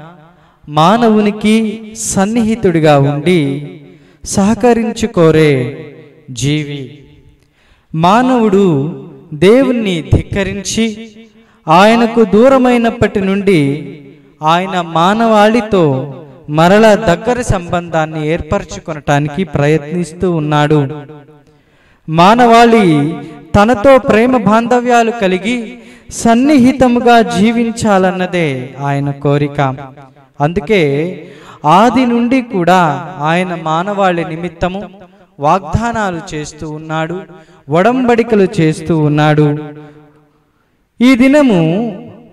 మానవునికి సన్నిహితుడిగా ఉండి సహకరించుకోరే జీవి. మానవుడు దేవుణ్ణి ధిక్కరించి ఆయనకు దూరమైనప్పటి నుండి ఆయన మానవాళితో మరల దగ్గర సంబంధాన్ని ఏర్పరచుకొనటానికి ప్రయత్నిస్తూ ఉన్నాడు. మానవాళి తనతో ప్రేమ బాంధవ్యాలు కలిగి సన్నిహితముగా జీవించాలన్నదే ఆయన కోరిక. అందుకే ఆది నుండి కూడా ఆయన మానవాళి నిమిత్తము వాగ్దానాలు చేస్తూ ఉన్నాడు ఒడంబడికలు చేస్తూ ఉన్నాడు. ఈ దినము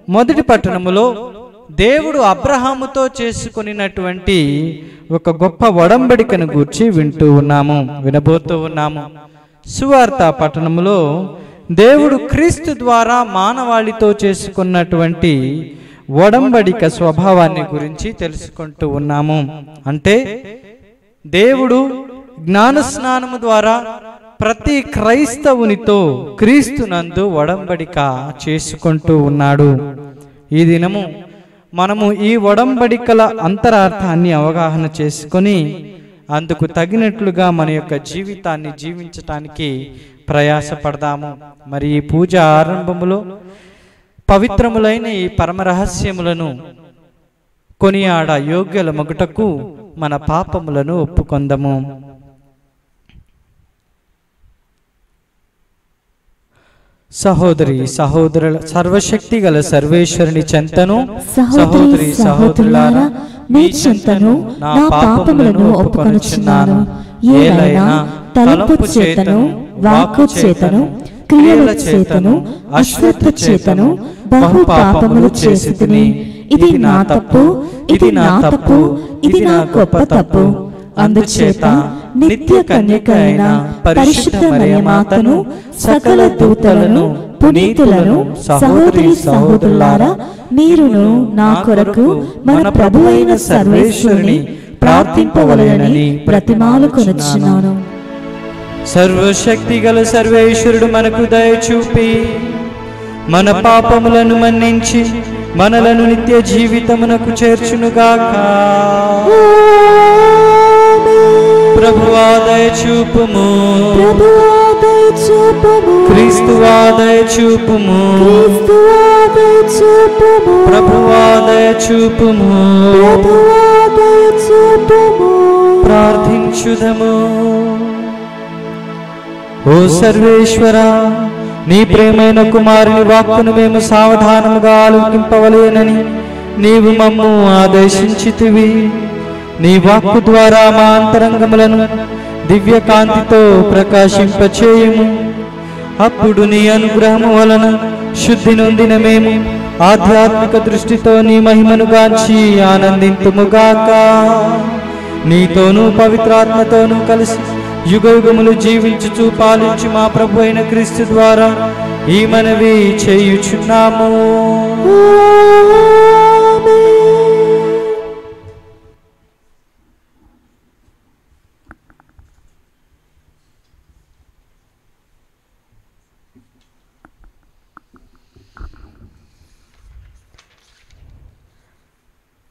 మొదటి పట్టణములో దేవుడు అబ్రహాముతో చేసుకునినటువంటి ఒక గొప్ప ఒడంబడికను గూర్చి వింటూ ఉన్నాము వినబోతూ ఉన్నాము. సువార్త పట్టణములో దేవుడు క్రీస్తు ద్వారా మానవాళితో చేసుకున్నటువంటి ఒడంబడిక స్వభావాన్ని గురించి తెలుసుకుంటూ ఉన్నాము. అంటే దేవుడు జ్ఞాన స్నానము ద్వారా ప్రతి క్రైస్తవునితో క్రీస్తునందు ఒడంబడిక చేసుకుంటూ ఉన్నాడు. ఈ దినము మనము ఈ ఒడంబడికల అంతరార్థాన్ని అవగాహన చేసుకొని అందుకు తగినట్లుగా మన యొక్క జీవితాన్ని జీవించటానికి ప్రయాసపడదాము. మరి ఈ పూజ ఆరంభములో పవిత్రములైన ఈ పరమ రహస్యములను కొనియాడ యోగ్యుల మొగుటకు మన పాపములను ఒప్పుకొందము. సహోదరి సహోదరుల సర్వశక్తి గల సర్వేశ్వరుని చెంతను సహోదరి సహోదరులారా మీ చింతను నా పాపములను ఒప్పుకొనుచున్నాను. ఏలైనా తలంపు చేతను వాక్కు చేతను క్రియల చేతను అశ్రద్ధ చేతను బహు పాపములు చేసి ఇది నా తప్పు ఇది నా తప్పు ఇది నా గొప్ప తప్పు. అందుచేత నిత్య కన్యక అయిన పరిశుద్ధ మరియమాతను సకల దూతలను పునీతులను సహోదరి సహోదరులారా మీరును నా కొరకు మన ప్రభు అయిన సర్వేశ్వరుని ప్రార్థింపవలనని ప్రతిమాలు కొనుచున్నాను. సర్వశక్తి గల సర్వేశ్వరుడు మనకు దయచూపి మన పాపములను మన్నించి మనలను నిత్య జీవితమునకు చేర్చునుగాక. ప్రభువా దయచూపుము క్రీస్తువా దయచూపుము ప్రభువా దయచూపుము ప్రార్థించుదము. ఓ సర్వేశ్వర నీ ప్రేమైన కుమారుని వాక్కును మేము సావధానముగా ఆలోకింపవలేనని నీవు మమ్ము ఆదేశించితివి. నీ వాక్కు ద్వారా మా అంతరంగములను దివ్య కాంతితో ప్రకాశింపచేయుము. అప్పుడు నీ అనుగ్రహము వలన శుద్ధి నొందిన మేము ఆధ్యాత్మిక దృష్టితో నీ మహిమను గాంచి ఆనందింతుముగాక నీతోనూ పవిత్రాత్మతోనూ కలిసి యుగయుగములు జీవించుచు పాలించు మా ప్రభు అయిన క్రీస్తు ద్వారా ఈ మనవి చేయుచున్నాము.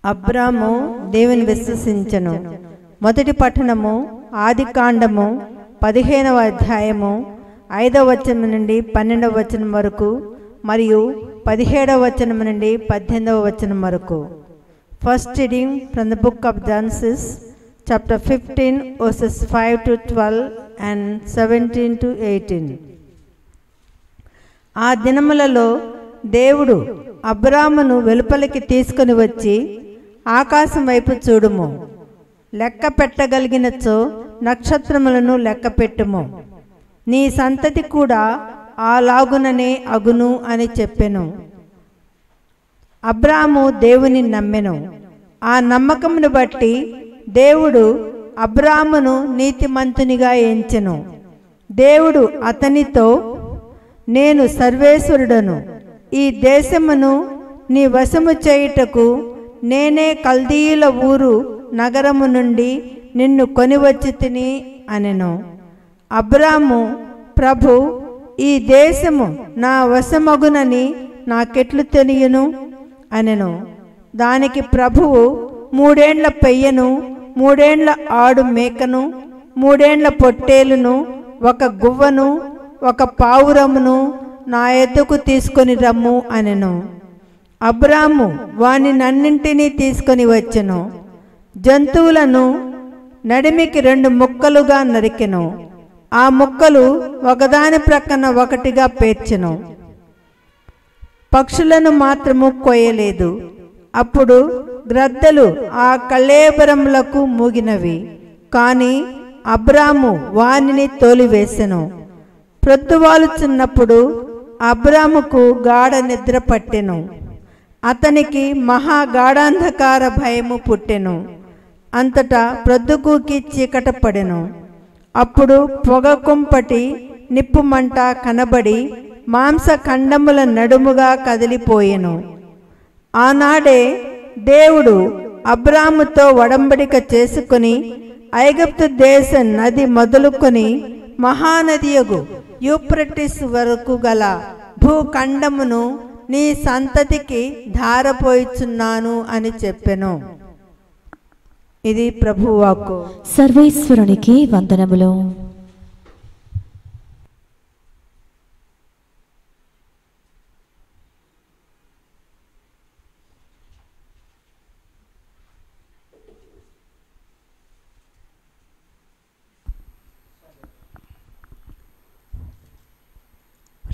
అబ్రాము దేవుని విశ్వసించను. మొదటి పట్టణము ఆది కాండము పదిహేనవ అధ్యాయము ఐదవ వచనం నుండి పన్నెండవ వచనం వరకు మరియు పదిహేడవ వచనం నుండి పద్దెనిమిదవ వచనం వరకు. First reading from the book of Genesis chapter fifteen verses five to twelve and seventeen to eighteen ఆ దినములలో దేవుడు అబ్రామును వెలుపలికి తీసుకొని వచ్చి ఆకాశం వైపు చూడుము. లెక్క పెట్టగలిగినచో నక్షత్రములను లెక్క పెట్టుము. నీ సంతతి కూడా అలాగుననే అగును అని చెప్పెను. అబ్రాము దేవుని నమ్మెను. ఆ నమ్మకమును బట్టి దేవుడు అబ్రామును నీతిమంతునిగా ఎంచెను. దేవుడు అతనితో నేను సర్వేశ్వరుడను. ఈ దేశమును నీ వశము చేయుటకు నేనే కల్దీయుల ఊరు నగరము నుండి నిన్ను కొనివచ్చి తిని అనెను. అబ్రాము ప్రభు ఈ దేశము నా వశమగునని నాకెట్లు తెలియను అనెను. దానికి ప్రభువు మూడేండ్ల పెయ్యను మూడేండ్ల ఆడు మేకను మూడేండ్ల పొట్టేలును ఒక గువ్వను ఒక పావురమును నా ఎద్దుకు తీసుకొని రమ్ము అనెను. అబ్రాము వాని నన్నింటినీ తీసుకొని వచ్చెను. జంతువులను నడిమికి రెండు ముక్కలుగా నరికెను. ఆ ముక్కలు ఒకదాని ప్రక్కన ఒకటిగా పేర్చెను. పక్షులను మాత్రము కొయ్యలేదు. అప్పుడు గ్రద్దలు ఆ కళేబరములకు మూగినవి. కానీ అబ్రాము వానిని తోలివేసెను. ప్రొద్దువాలుచున్నప్పుడు అబ్రాముకు గాఢ నిద్ర పట్టెను. అతనికి మహాగాఢాంధకార భయము పుట్టెను. అంతటా ప్రొద్దుకూకి చీకట పడెను అప్పుడు పొగ కుంపటి నిప్పుమంట కనబడి మాంస ఖండముల నడుముగా కదిలిపోయెను. ఆనాడే దేవుడు అబ్రాముతో ఒడంబడిక చేసుకుని ఐగుప్తు దేశ నది మొదలుకొని మహానదియగు యూప్రటిస్ వరకు గల భూఖండమును నీ సంతతికి ధారపోయిచున్నాను అని చెప్పెను. ఇది ప్రభువాకు సర్వేశ్వరునికి వందనములు.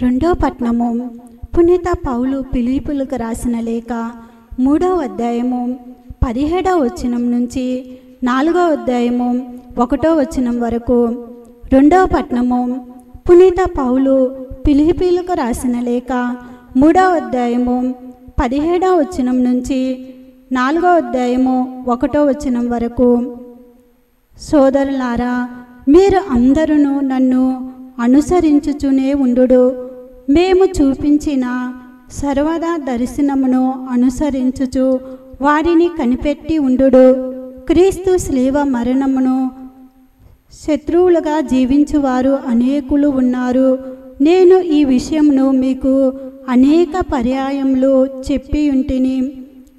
రెండో పట్నము. పునీత పౌలు పిలిపులకు రాసిన లేఖ మూడో అధ్యాయము పదిహేడవ వచనం నుంచి నాలుగవ అధ్యాయము ఒకటో వచనం వరకు. రెండవ పట్నము పునీత పౌలు పిలిపిలకు రాసిన లేఖ మూడో అధ్యాయము పదిహేడవ వచనం నుంచి నాలుగో అధ్యాయము ఒకటో వచనం వరకు. సోదరులారా మీరు అందరూ నన్ను అనుసరించుచునే ఉండు మేము చూపించిన సర్వదా దర్శనమును అనుసరించుచు వారిని కనిపెట్టి ఉండు క్రీస్తు శ్లీవ మరణమును శత్రువులుగా జీవించువారు అనేకులు ఉన్నారు. నేను ఈ విషయమును మీకు అనేక పర్యాయములు చెప్పి ఉంటిని.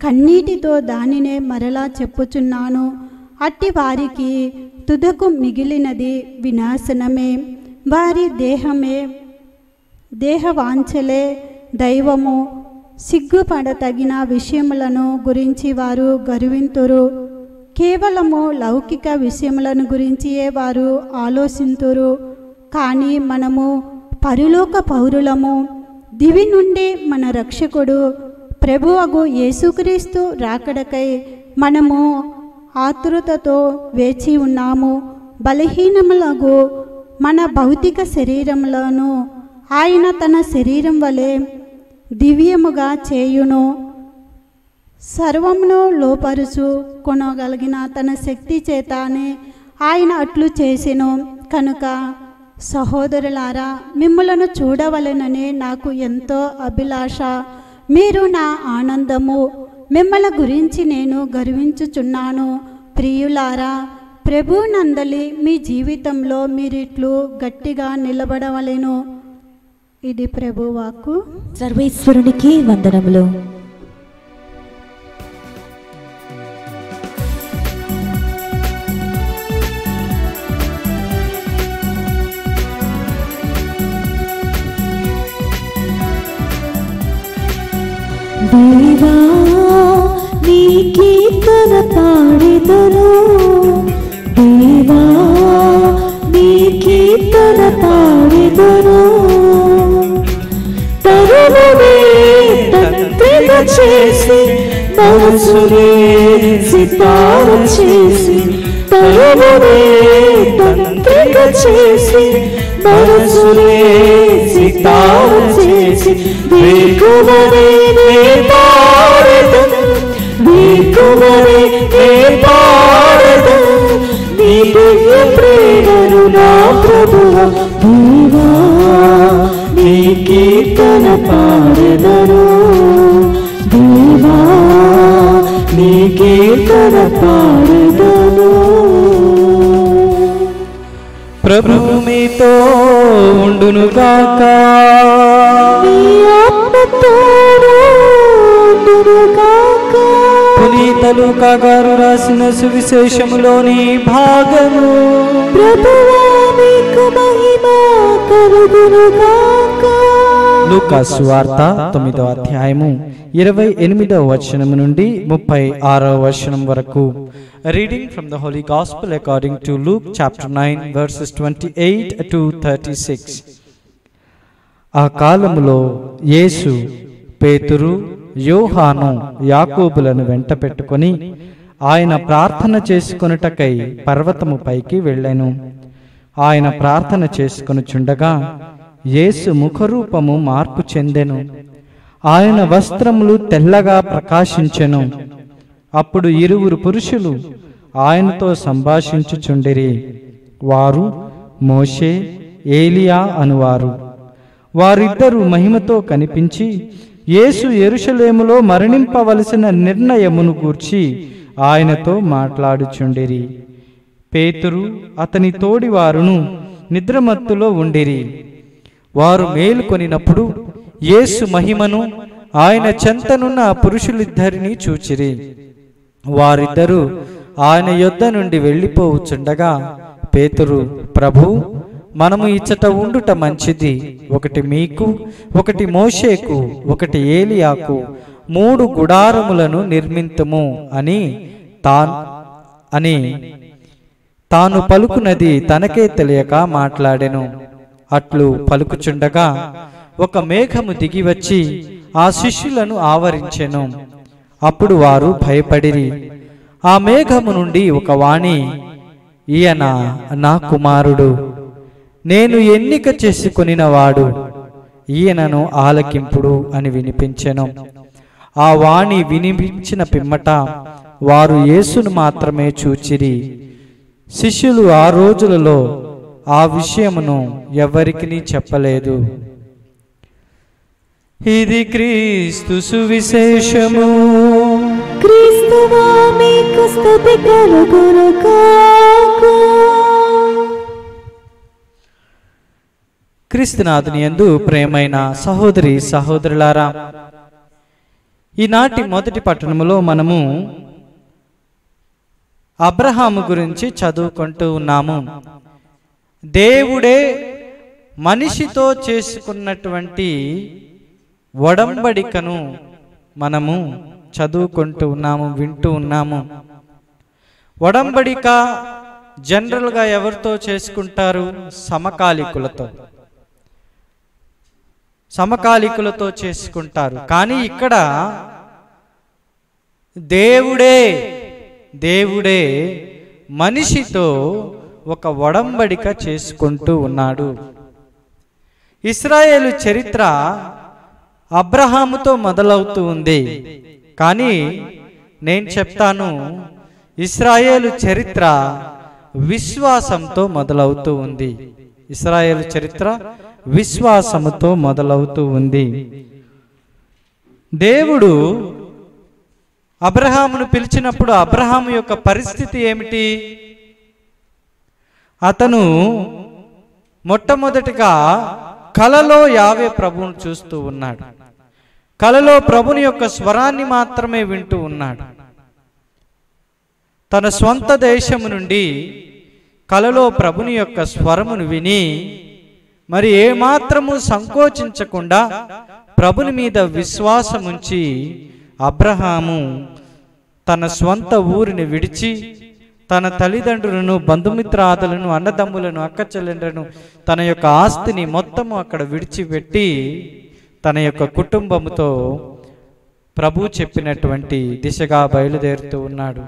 కన్నీటితో దానినే మరలా చెప్పుచున్నాను. అట్టి వారికి తుదకు మిగిలినది వినాశనమే. వారి దేహమే దేహవాంఛలే దైవము. సిగ్గుపడతగిన విషయములను గురించి వారు గర్వింతురు. కేవలము లౌకిక విషయములను గురించియే వారు ఆలోచింతురు. కానీ మనము పరులోక పౌరులము. దివి నుండి మన రక్షకుడు ప్రభువగు యేసుక్రీస్తు రాకడకై మనము ఆతృతతో వేచి ఉన్నాము. బలహీనములగు మన భౌతిక శరీరములను ఆయన తన శరీరం వలె దివ్యముగా చేయును. సర్వమును లోపరుచు కొనగలిగిన తన శక్తి చేతనే ఆయన అట్లు చేసెను. కనుక సహోదరులారా మిమ్మలను చూడవలెనని నాకు ఎంతో అభిలాష. మీరు నా ఆనందము. మిమ్మల్ని గురించి నేను గర్వించుచున్నాను. ప్రియులారా ప్రభు నందలి మీ జీవితంలో మీరిట్లు గట్టిగా నిలబడవలెను. ఇది ప్రభువాకు సర్వేశ్వరునికి వందనములు. దేవా నీ కీర్తన పాడిదను దేవా నీ కీర్తన పాడిదను తరుణమే తంత్రిగా చేసి మనసునే సితారు చేసి తరుణమే తంత్రిగా చేసి మనసునే సితారు చేసి వేకువనే నే పాడదను వేకువనే నే పాడదను నీ దివ్య ప్రేమను నా ప్రభువ దేవా నీ కీర్తన పాడదను దేవా నీ కీర్తన పాడదను ప్రభు మీతో ఉండునుగాక నీ ఆత్మతోనూ ఉండునుగాక. పునీతలు కాగారు రాసిన సువిశేషములోని భాగము. ప్రభువా నీకు మహిమ కలుగునుగాక లూకాసు తొమ్మిదో అధ్యాయము ఇరవై ఎనిమిదవ వచనం నుండి ముప్పై ఆరవ వచనం వరకు. Reading from the holy gospel according to Luke chapter nine verses twenty eight to thirty six ఆ కాలములో యేసు పేతురు యోహాను యాకోబులను వెంట పెట్టుకొని ఆయన ప్రార్థన చేసుకొనుటకై పర్వతము పైకి వెళ్ళాను. ఆయన ప్రార్థన చేసుకొనుచుండగా యేసు ముఖరూపము మార్పు చెందెను. ఆయన వస్త్రములు తెల్లగా ప్రకాశించెను. అప్పుడు ఇరువురు పురుషులు ఆయనతో సంభాషించుచుండిరి. వారు మోషే ఏలియా అనువారు. వారిద్దరూ మహిమతో కనిపించి యేసు ఎరుషలేములో మరణింపవలసిన నిర్ణయమును గూర్చి ఆయనతో మాట్లాడుచుండిరి. పేతురు అతని తోడివారును నిద్రమత్తులో ఉండిరి. వారు మేలుకొనినప్పుడు యేసు మహిమను ఆయన చెంతనున్న ఆ పురుషులిద్దరినీ చూచిరి. వారిద్దరూ ఆయన యొద్ద నుండి వెళ్ళిపోవచ్చుండగా పేతురు ప్రభు మనము ఇచ్చట ఉండుట మంచిది. ఒకటి మీకు ఒకటి మోషేకు ఒకటి ఏలియాకు మూడు గుడారములను నిర్మింతము అని తాన్ అని తాను పలుకున్నది తనకే తెలియక మాట్లాడెను. అట్లు పలుకుచుండగా ఒక మేఘము దిగి వచ్చి ఆ శిష్యులను ఆవరించెను. అప్పుడు వారు భయపడిరి ఆ మేఘము నుండి ఒక వాణి ఈయన నా కుమారుడు. నేను ఎన్నిక చేసుకునినవాడు ఈయనను ఆలకింపుడు అని వినిపించెను. ఆ వాణి వినిపించిన పిమ్మట వారు యేసును మాత్రమే చూచిరి. శిష్యులు ఆ రోజులలో ఆ విషయమును ఎవరికి చెప్పలేదు. ఇది క్రీస్తు సువిశేషము. క్రీస్తువా మీకు స్తుతి కలుగునుగాక క్రీస్తునాథుని యందు ప్రేమైన సహోదరి సహోదరులారా ఈనాటి మొదటి పట్టణములో మనము అబ్రహాము గురించి చదువుకుంటూ ఉన్నాము. దేవుడే మనిషితో చేసుకున్నటువంటి ఒడంబడికను మనము చదువుకుంటూ ఉన్నాము వింటూ ఉన్నాము. ఒడంబడిక జనరల్గా ఎవరితో చేసుకుంటారు? సమకాలికులతో. సమకాలికులతో చేసుకుంటారు. కానీ ఇక్కడ దేవుడే దేవుడే మనిషితో ఒక ఒడంబడిక చేసుకుంటూ ఉన్నాడు. ఇస్రాయేలు చరిత్ర అబ్రహాముతో మొదలవుతూ ఉంది. కానీ నేను చెప్తాను ఇస్రాయేలు చరిత్ర విశ్వాసంతో మొదలవుతూ ఉంది. ఇస్రాయేలు చరిత్ర విశ్వాసముతో మొదలవుతూ ఉంది. దేవుడు అబ్రహామును పిలిచినప్పుడు అబ్రహాము యొక్క పరిస్థితి ఏమిటి? అతను మొట్టమొదటిగా కలలో యావే ప్రభువును చూస్తూ ఉన్నాడు. కలలో ప్రభుని యొక్క స్వరాన్ని మాత్రమే వింటూ ఉన్నాడు. తన స్వంత దేశము నుండి కలలో ప్రభుని యొక్క స్వరమును విని మరి ఏమాత్రము సంకోచించకుండా ప్రభుని మీద విశ్వాసముంచి అబ్రహాము తన స్వంత ఊరిని విడిచి తన తల్లిదండ్రులను బంధుమిత్రాదులను అన్నదమ్ములను అక్క చెల్లెండ్రను తన యొక్క ఆస్తిని మొత్తము అక్కడ విడిచిపెట్టి తన యొక్క కుటుంబంతో ప్రభు చెప్పినటువంటి దిశగా బయలుదేరుతూ ఉన్నాడు.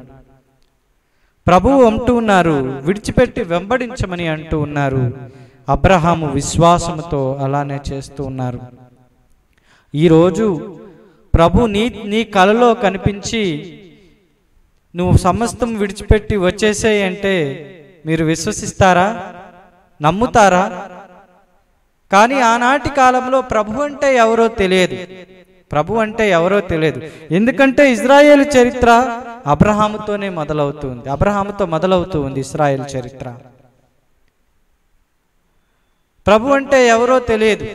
ప్రభువు అంటూ ఉన్నారు విడిచిపెట్టి వెంబడించమని అంటూ ఉన్నారు. అబ్రహాము విశ్వాసముతో అలానే చేస్తూ ఉన్నారు. ఈరోజు ప్రభు నీ నీ కలలో కనిపించి నువ్వు సమస్తం విడిచిపెట్టి వచ్చేసేయి అంటే మీరు విశ్వసిస్తారా? నమ్ముతారా? కానీ ఆనాటి కాలంలో ప్రభు అంటే ఎవరో తెలియదు. ప్రభు అంటే ఎవరో తెలియదు. ఎందుకంటే ఇజ్రాయేల్ చరిత్ర అబ్రహాముతోనే మొదలవుతుంది అబ్రహాముతో మొదలవుతూ ఉంది ఇస్రాయేల్ చరిత్ర. ప్రభు అంటే ఎవరో తెలియదు.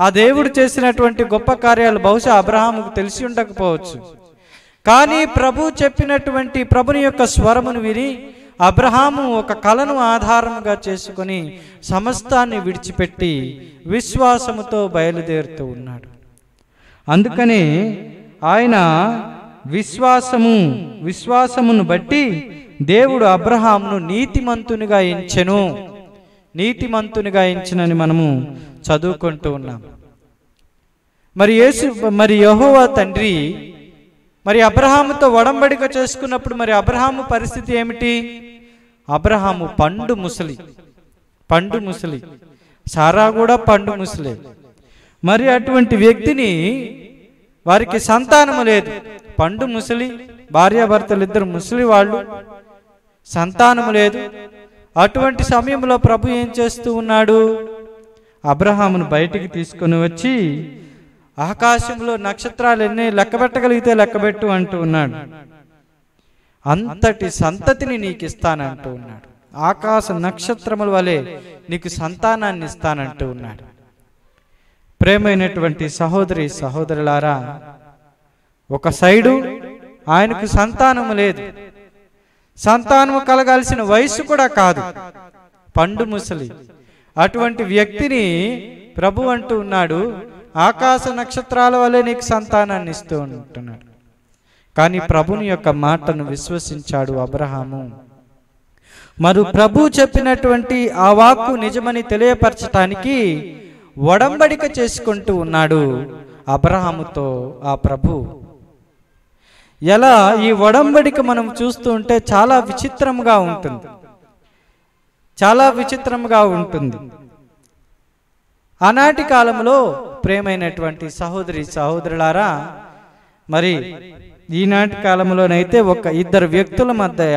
ఆ దేవుడు చేసినటువంటి గొప్ప కార్యాలు బహుశా అబ్రహాముకు తెలిసి ఉండకపోవచ్చు. కానీ ప్రభు చెప్పినటువంటి ప్రభుని యొక్క స్వరమును విని అబ్రహాము ఒక కలను ఆధారంగా చేసుకొని సమస్తాన్ని విడిచిపెట్టి విశ్వాసముతో బయలుదేరుతూ ఉన్నాడు. అందుకనే ఆయన విశ్వాసము విశ్వాసమును బట్టి దేవుడు అబ్రహామును నీతిమంతునిగా ఎంచెను నీతిమంతునిగా ఎంచినని మనము చదువుకుంటూ ఉన్నాం. మరి యేసు మరి యహోవా తండ్రి మరి అబ్రహాముతో ఒడంబడిక చేసుకున్నప్పుడు మరి అబ్రహాము పరిస్థితి ఏమిటి? అబ్రహాము పండు ముసలి పండు ముసలి. సారా కూడా పండు ముసలే. మరి అటువంటి వ్యక్తిని వారికి సంతానము లేదు. పండు ముసలి భార్యాభర్తలు ఇద్దరు ముసలి వాళ్ళు సంతానము లేదు. అటువంటి సమయంలో ప్రభు ఏం చేస్తూ ఉన్నాడు? అబ్రహామును బయటికి తీసుకొని వచ్చి ఆకాశంలో నక్షత్రాలు ఎన్ని లెక్కబెట్టగలిగితే లెక్కబెట్టు అంటూ ఉన్నాడు. అంతటి సంతతిని నీకు ఇస్తానంటూ ఉన్నాడు. ఆకాశ నక్షత్రముల వలె నీకు సంతానాన్ని ఇస్తానంటూ ఉన్నాడు. ప్రేమైనటువంటి సహోదరి సహోదరులారా ఒక సైడు ఆయనకు సంతానము లేదు. సంతానము కలగాల్సిన వయసు కూడా కాదు. పండు ముసలి. అటువంటి వ్యక్తిని ప్రభు అంటూ ఉన్నాడు. ఆకాశ నక్షత్రాల వలె నీకు సంతానాన్ని ఇస్తూ ఉంటున్నాడు. కానీ ప్రభుని యొక్క మాటను విశ్వసించాడు అబ్రహాము. మరి ప్రభు చెప్పినటువంటి ఆ వాక్కు నిజమని తెలియపరచటానికి ఒడంబడిక చేసుకుంటూ ఉన్నాడు అబ్రహాముతో ఆ ప్రభు. ఎలా? ఈ ఒడంబడిక మనం చూస్తూ ఉంటే చాలా విచిత్రంగా ఉంటుంది. చాలా విచిత్రంగా ఉంటుంది. ఆనాటి కాలంలో ప్రేమైనటువంటి సహోదరి సహోదరులారా మరి ఈనాటి కాలంలోనైతే ఒక ఇద్దరు వ్యక్తుల మధ్య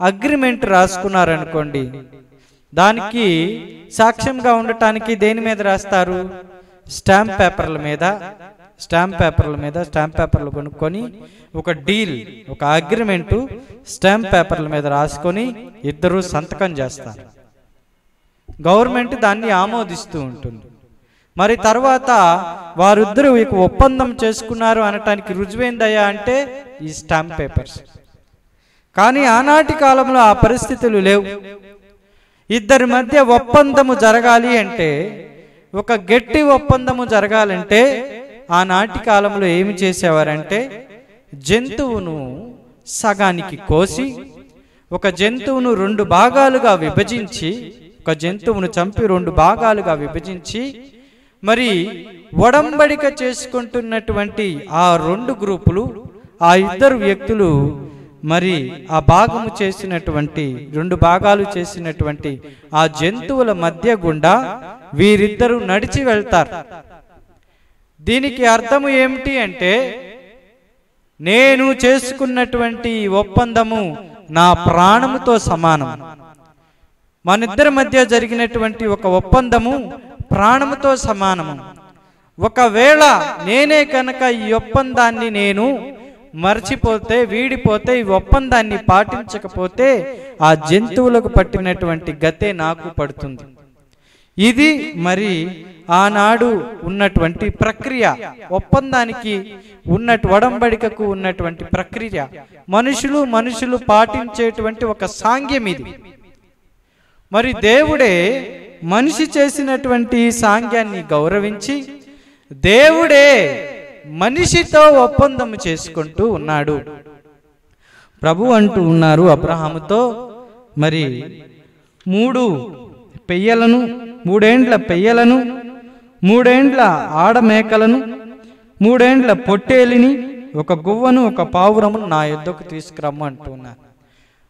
అగ్రిమెంట్ రాసుకున్నారనుకోండి దానికి సాక్ష్యంగా ఉండటానికి దేని మీద రాస్తారు? స్టాంప్ పేపర్ల మీద స్టాంప్ పేపర్ల మీద స్టాంప్ పేపర్లు కొనుక్కొని ఒక డీల్ ఒక అగ్రిమెంటు స్టాంప్ పేపర్ల మీద రాసుకొని ఇద్దరు సంతకం చేస్తారు. గవర్నమెంట్ దాన్ని ఆమోదిస్తూ ఉంటుంది. మరి తర్వాత వారిద్దరూ ఇక ఒప్పందం చేసుకున్నారు అనటానికి రుజువైందయ్యా అంటే ఈ స్టాంప్ పేపర్స్. కానీ ఆనాటి కాలంలో ఆ పరిస్థితులు లేవు. ఇద్దరి మధ్య ఒప్పందము జరగాలి అంటే ఒక గట్టి ఒప్పందము జరగాలంటే ఆనాటి కాలంలో ఏమి చేసేవారంటే జంతువును సగానికి కోసి ఒక జంతువును రెండు భాగాలుగా విభజించి ఒక జంతువును చంపి రెండు భాగాలుగా విభజించి మరి ఒడంబడిక చేసుకుంటున్నటువంటి ఆ రెండు గ్రూపులు ఆ ఇద్దరు వ్యక్తులు మరి ఆ భాగము చేసినటువంటి రెండు భాగాలు చేసినటువంటి ఆ జంతువుల మధ్య గుండా వీరిద్దరూ నడిచి వెళ్తారు. దీనికి అర్థము ఏమిటి అంటే నేను చేసుకున్నటువంటి ఒప్పందము నా ప్రాణముతో సమానం. మనిద్దరి మధ్య జరిగినటువంటి ఒక ఒప్పందము ప్రాణముతో సమానము. ఒకవేళ నేనే కనుక ఈ ఒప్పందాన్ని నేను మర్చిపోతే వీడిపోతే ఈ ఒప్పందాన్ని పాటించకపోతే ఆ జంతువులకు పట్టినటువంటి గతే నాకు పడుతుంది. ఇది మరి ఆనాడు ఉన్నటువంటి ప్రక్రియ. ఒప్పందానికి ఉన్నట్టు ఒడంబడికకు ఉన్నటువంటి ప్రక్రియ. మనుషులు మనుషులు పాటించేటువంటి ఒక సాంగ్యం ఇది. మరి దేవుడే మనిషి చేసినటువంటి సాంగ్యాన్ని గౌరవించి దేవుడే మనిషితో ఒప్పందం చేసుకుంటూ ఉన్నాడు. ప్రభు అంటూ ఉన్నారు అబ్రహాముతో మరి మూడు పెయ్యలను మూడేండ్ల పెయ్యలను మూడేండ్ల ఆడమేకలను మూడేండ్ల పొట్టేలిని ఒక గువ్వను ఒక పావురమును నా యుద్ధకు అంటూ అంటున్నారు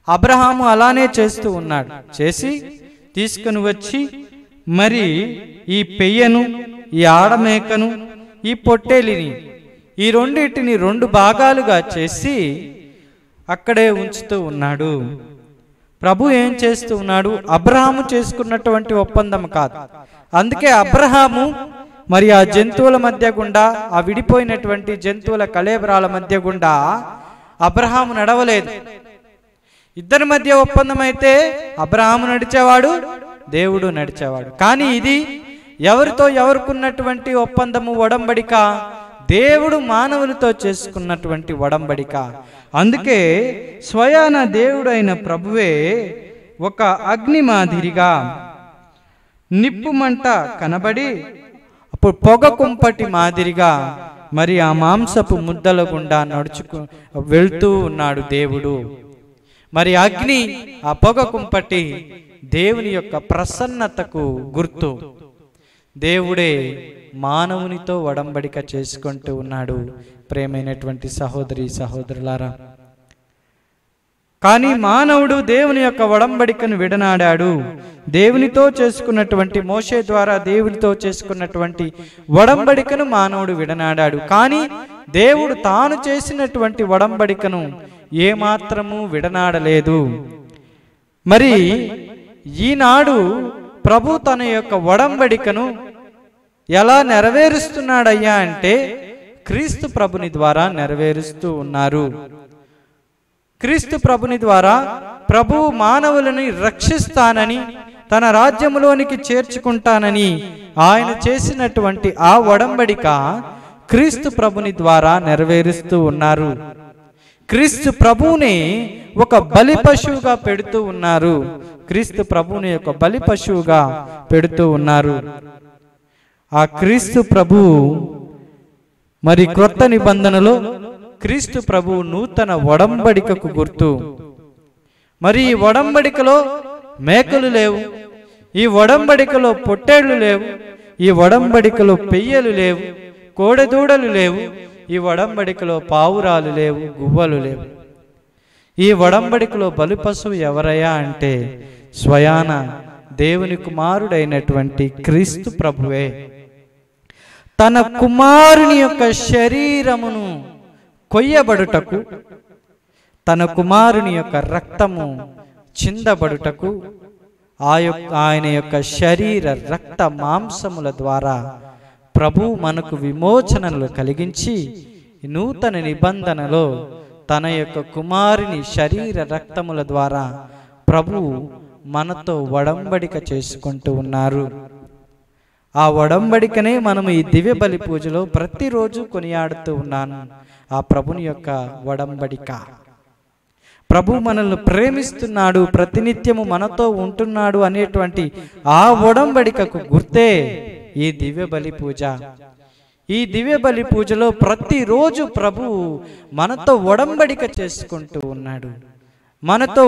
అబ్రహాము అలానే చేస్తూ ఉన్నాడు. చేసి తీసుకుని వచ్చి మరి ఈ పెయ్యను ఈ ఆడమేకను ఈ పొట్టేలిని ఈ రెండింటిని రెండు భాగాలుగా చేసి అక్కడే ఉంచుతూ ఉన్నాడు. ప్రభు ఏం చేస్తూ ఉన్నాడు? అబ్రహాము చేసుకున్నటువంటి ఒప్పందం కాదు. అందుకే అబ్రహాము మరి ఆ జంతువుల మధ్య గుండా ఆ విడిపోయినటువంటి జంతువుల కళేబరాల మధ్య గుండా అబ్రహాము నడవలేదు. ఇద్దరి మధ్య ఒప్పందం అయితే అబ్రహాము నడిచేవాడు దేవుడు నడిచేవాడు. కానీ ఇది ఎవరితో ఎవరికున్నటువంటి ఒప్పందము ఒడంబడిక దేవుడు మానవులతో చేసుకున్నటువంటి ఒడంబడిక. అందుకే స్వయాన దేవుడైన ప్రభువే ఒక అగ్ని మాదిరిగా నిప్పుమంట కనబడి అప్పుడు పొగ కుంపటి మాదిరిగా మరి ఆ మాంసపు ముద్దల గుండా నడుచుకు వెళ్తూ ఉన్నాడు దేవుడు. మరి అగ్ని ఆ పొగ కుంపటి దేవుని యొక్క ప్రసన్నతకు గుర్తు. దేవుడే మానవునితో వడంబడిక చేసుకుంటూ ఉన్నాడు. ప్రేమైనటువంటి సహోదరి సహోదరులారా కానీ మానవుడు దేవుని యొక్క వడంబడికను విడనాడాడు. దేవునితో చేసుకున్నటువంటి మోషే ద్వారా దేవునితో చేసుకున్నటువంటి వడంబడికను మానవుడు విడనాడాడు. కానీ దేవుడు తాను చేసినటువంటి వడంబడికను ఏమాత్రము విడనాడలేదు. మరి ఈనాడు ప్రభు తన యొక్క ఒడంబడికను ఎలా నెరవేరుస్తున్నాడయ్యా అంటే క్రీస్తు ప్రభుని ద్వారా నెరవేరుస్తూ ఉన్నారు. క్రీస్తు ప్రభుని ద్వారా ప్రభు మానవులని రక్షిస్తానని తన రాజ్యములోనికి చేర్చుకుంటానని ఆయన చేసినటువంటి ఆ ఒడంబడిక క్రీస్తు ప్రభుని ద్వారా నెరవేరుస్తూ ఉన్నారు. క్రీస్తు ప్రభువుని ఒక బలి పశువుగా పెడుతూ ఉన్నారు. క్రీస్తు ప్రభువుని ఒక బలి పశువుగా పెడుతూ ఉన్నారు. ఆ క్రీస్తు ప్రభువు మరి క్రొత్త నిబంధనలో క్రీస్తు ప్రభు నూతన ఒడంబడికకు గుర్తు. మరి ఈ ఒడంబడికలో మేకలు లేవు. ఈ ఒడంబడికలో పొట్టేళ్ళు లేవు. ఈ ఒడంబడికలో పెయ్యలు లేవు. కోడెదూడలు లేవు. ఈ వడంబడికలో పావురాలు లేవు గువ్వలు లేవు. ఈ వడంబడికలో బలిపశువు ఎవరయ్యా అంటే స్వయాన దేవుని కుమారుడైనటువంటి క్రీస్తు ప్రభువే. తన కుమారుని యొక్క శరీరమును కొయ్యబడుటకు తన కుమారుని యొక్క రక్తము చిందబడుటకు ఆ యొక్క ఆయన యొక్క శరీర రక్త మాంసముల ద్వారా ప్రభు మనకు విమోచనలు కలిగించి నూతన నిబంధనలో తన యొక్క కుమారుని శరీర రక్తముల ద్వారా ప్రభు మనతో ఒడంబడిక చేసుకుంటూ ఉన్నారు. ఆ ఒడంబడికనే మనం ఈ దివ్య బలి పూజలో ప్రతిరోజు కొనియాడుతూ ఉన్నాను ఆ ప్రభుని యొక్క ఒడంబడిక ప్రభు మనల్ని ప్రేమిస్తున్నాడు ప్రతినిత్యము మనతో ఉంటున్నాడు అనేటువంటి ఆ ఒడంబడికకు గుర్తే ఈ దివ్య బలి పూజ. ఈ దివ్య బలి పూజలో ప్రతిరోజు ప్రభు మనతో ఒడంబడిక చేసుకుంటూ ఉన్నాడు. మనతో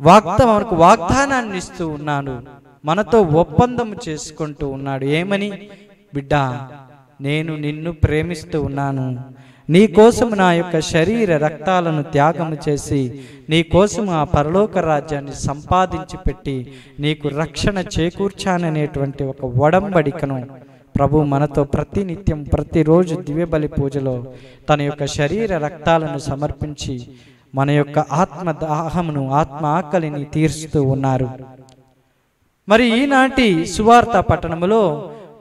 వాగ్ద మనకు వాగ్దానాన్ని ఇస్తూ ఉన్నాడు. మనతో ఒప్పందం చేసుకుంటూ ఉన్నాడు. ఏమని? బిడ్డ నేను నిన్ను ప్రేమిస్తూ ఉన్నాను. నీ కోసం నా యొక్క శరీర రక్తాలను త్యాగము చేసి నీ కోసం ఆ పరలోక రాజ్యాన్ని సంపాదించి పెట్టి నీకు రక్షణ చేకూర్చాననేటువంటి ఒక వడంబడికను ప్రభు మనతో ప్రతినిత్యం ప్రతిరోజు దివ్యబలి పూజలో తన యొక్క శరీర రక్తాలను సమర్పించి మన యొక్క ఆత్మ దాహమును ఆత్మ ఆకలిని తీరుస్తూ ఉన్నారు. మరి ఈనాటి సువార్త పట్టణములో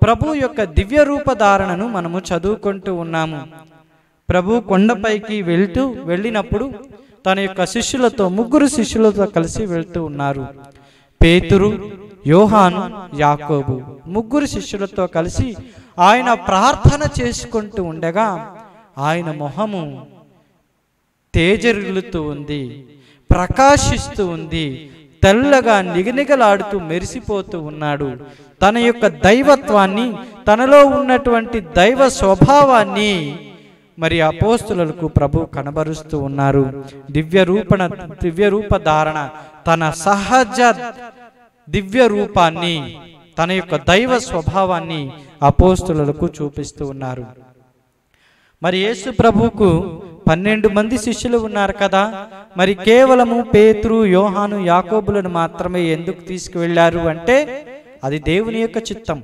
ప్రభు యొక్క దివ్య రూపధారణను మనము చదువుకుంటూ ఉన్నాము. ప్రభు కొండపైకి వెళ్తూ వెళ్ళినప్పుడు తన యొక్క శిష్యులతో ముగ్గురు శిష్యులతో కలిసి వెళ్తూ ఉన్నారు. పేతురు యోహాను యాకోబు ముగ్గురు శిష్యులతో కలిసి ఆయన ప్రార్థన చేసుకుంటూ ఉండగా ఆయన మొహము తేజరిల్లుతూ ఉంది ప్రకాశిస్తూ ఉంది తెల్లగా నిగనిగలాడుతూ మెరిసిపోతూ ఉన్నాడు. తన యొక్క దైవత్వాన్ని తనలో ఉన్నటువంటి దైవ స్వభావాన్ని మరి అపోస్తులకు ప్రభు కనబరుస్తూ ఉన్నారు. దివ్య రూపణ దివ్య రూప ధారణ తన సహజ దివ్య రూపాన్ని తన యొక్క దైవ స్వభావాన్ని అపోస్తులకు చూపిస్తూ ఉన్నారు. మరి యేసు ప్రభువుకు పన్నెండు మంది శిష్యులు ఉన్నారు కదా. మరి కేవలము పేతురు యోహాను యాకోబులను మాత్రమే ఎందుకు తీసుకువెళ్ళారు అంటే అది దేవుని యొక్క చిత్తం.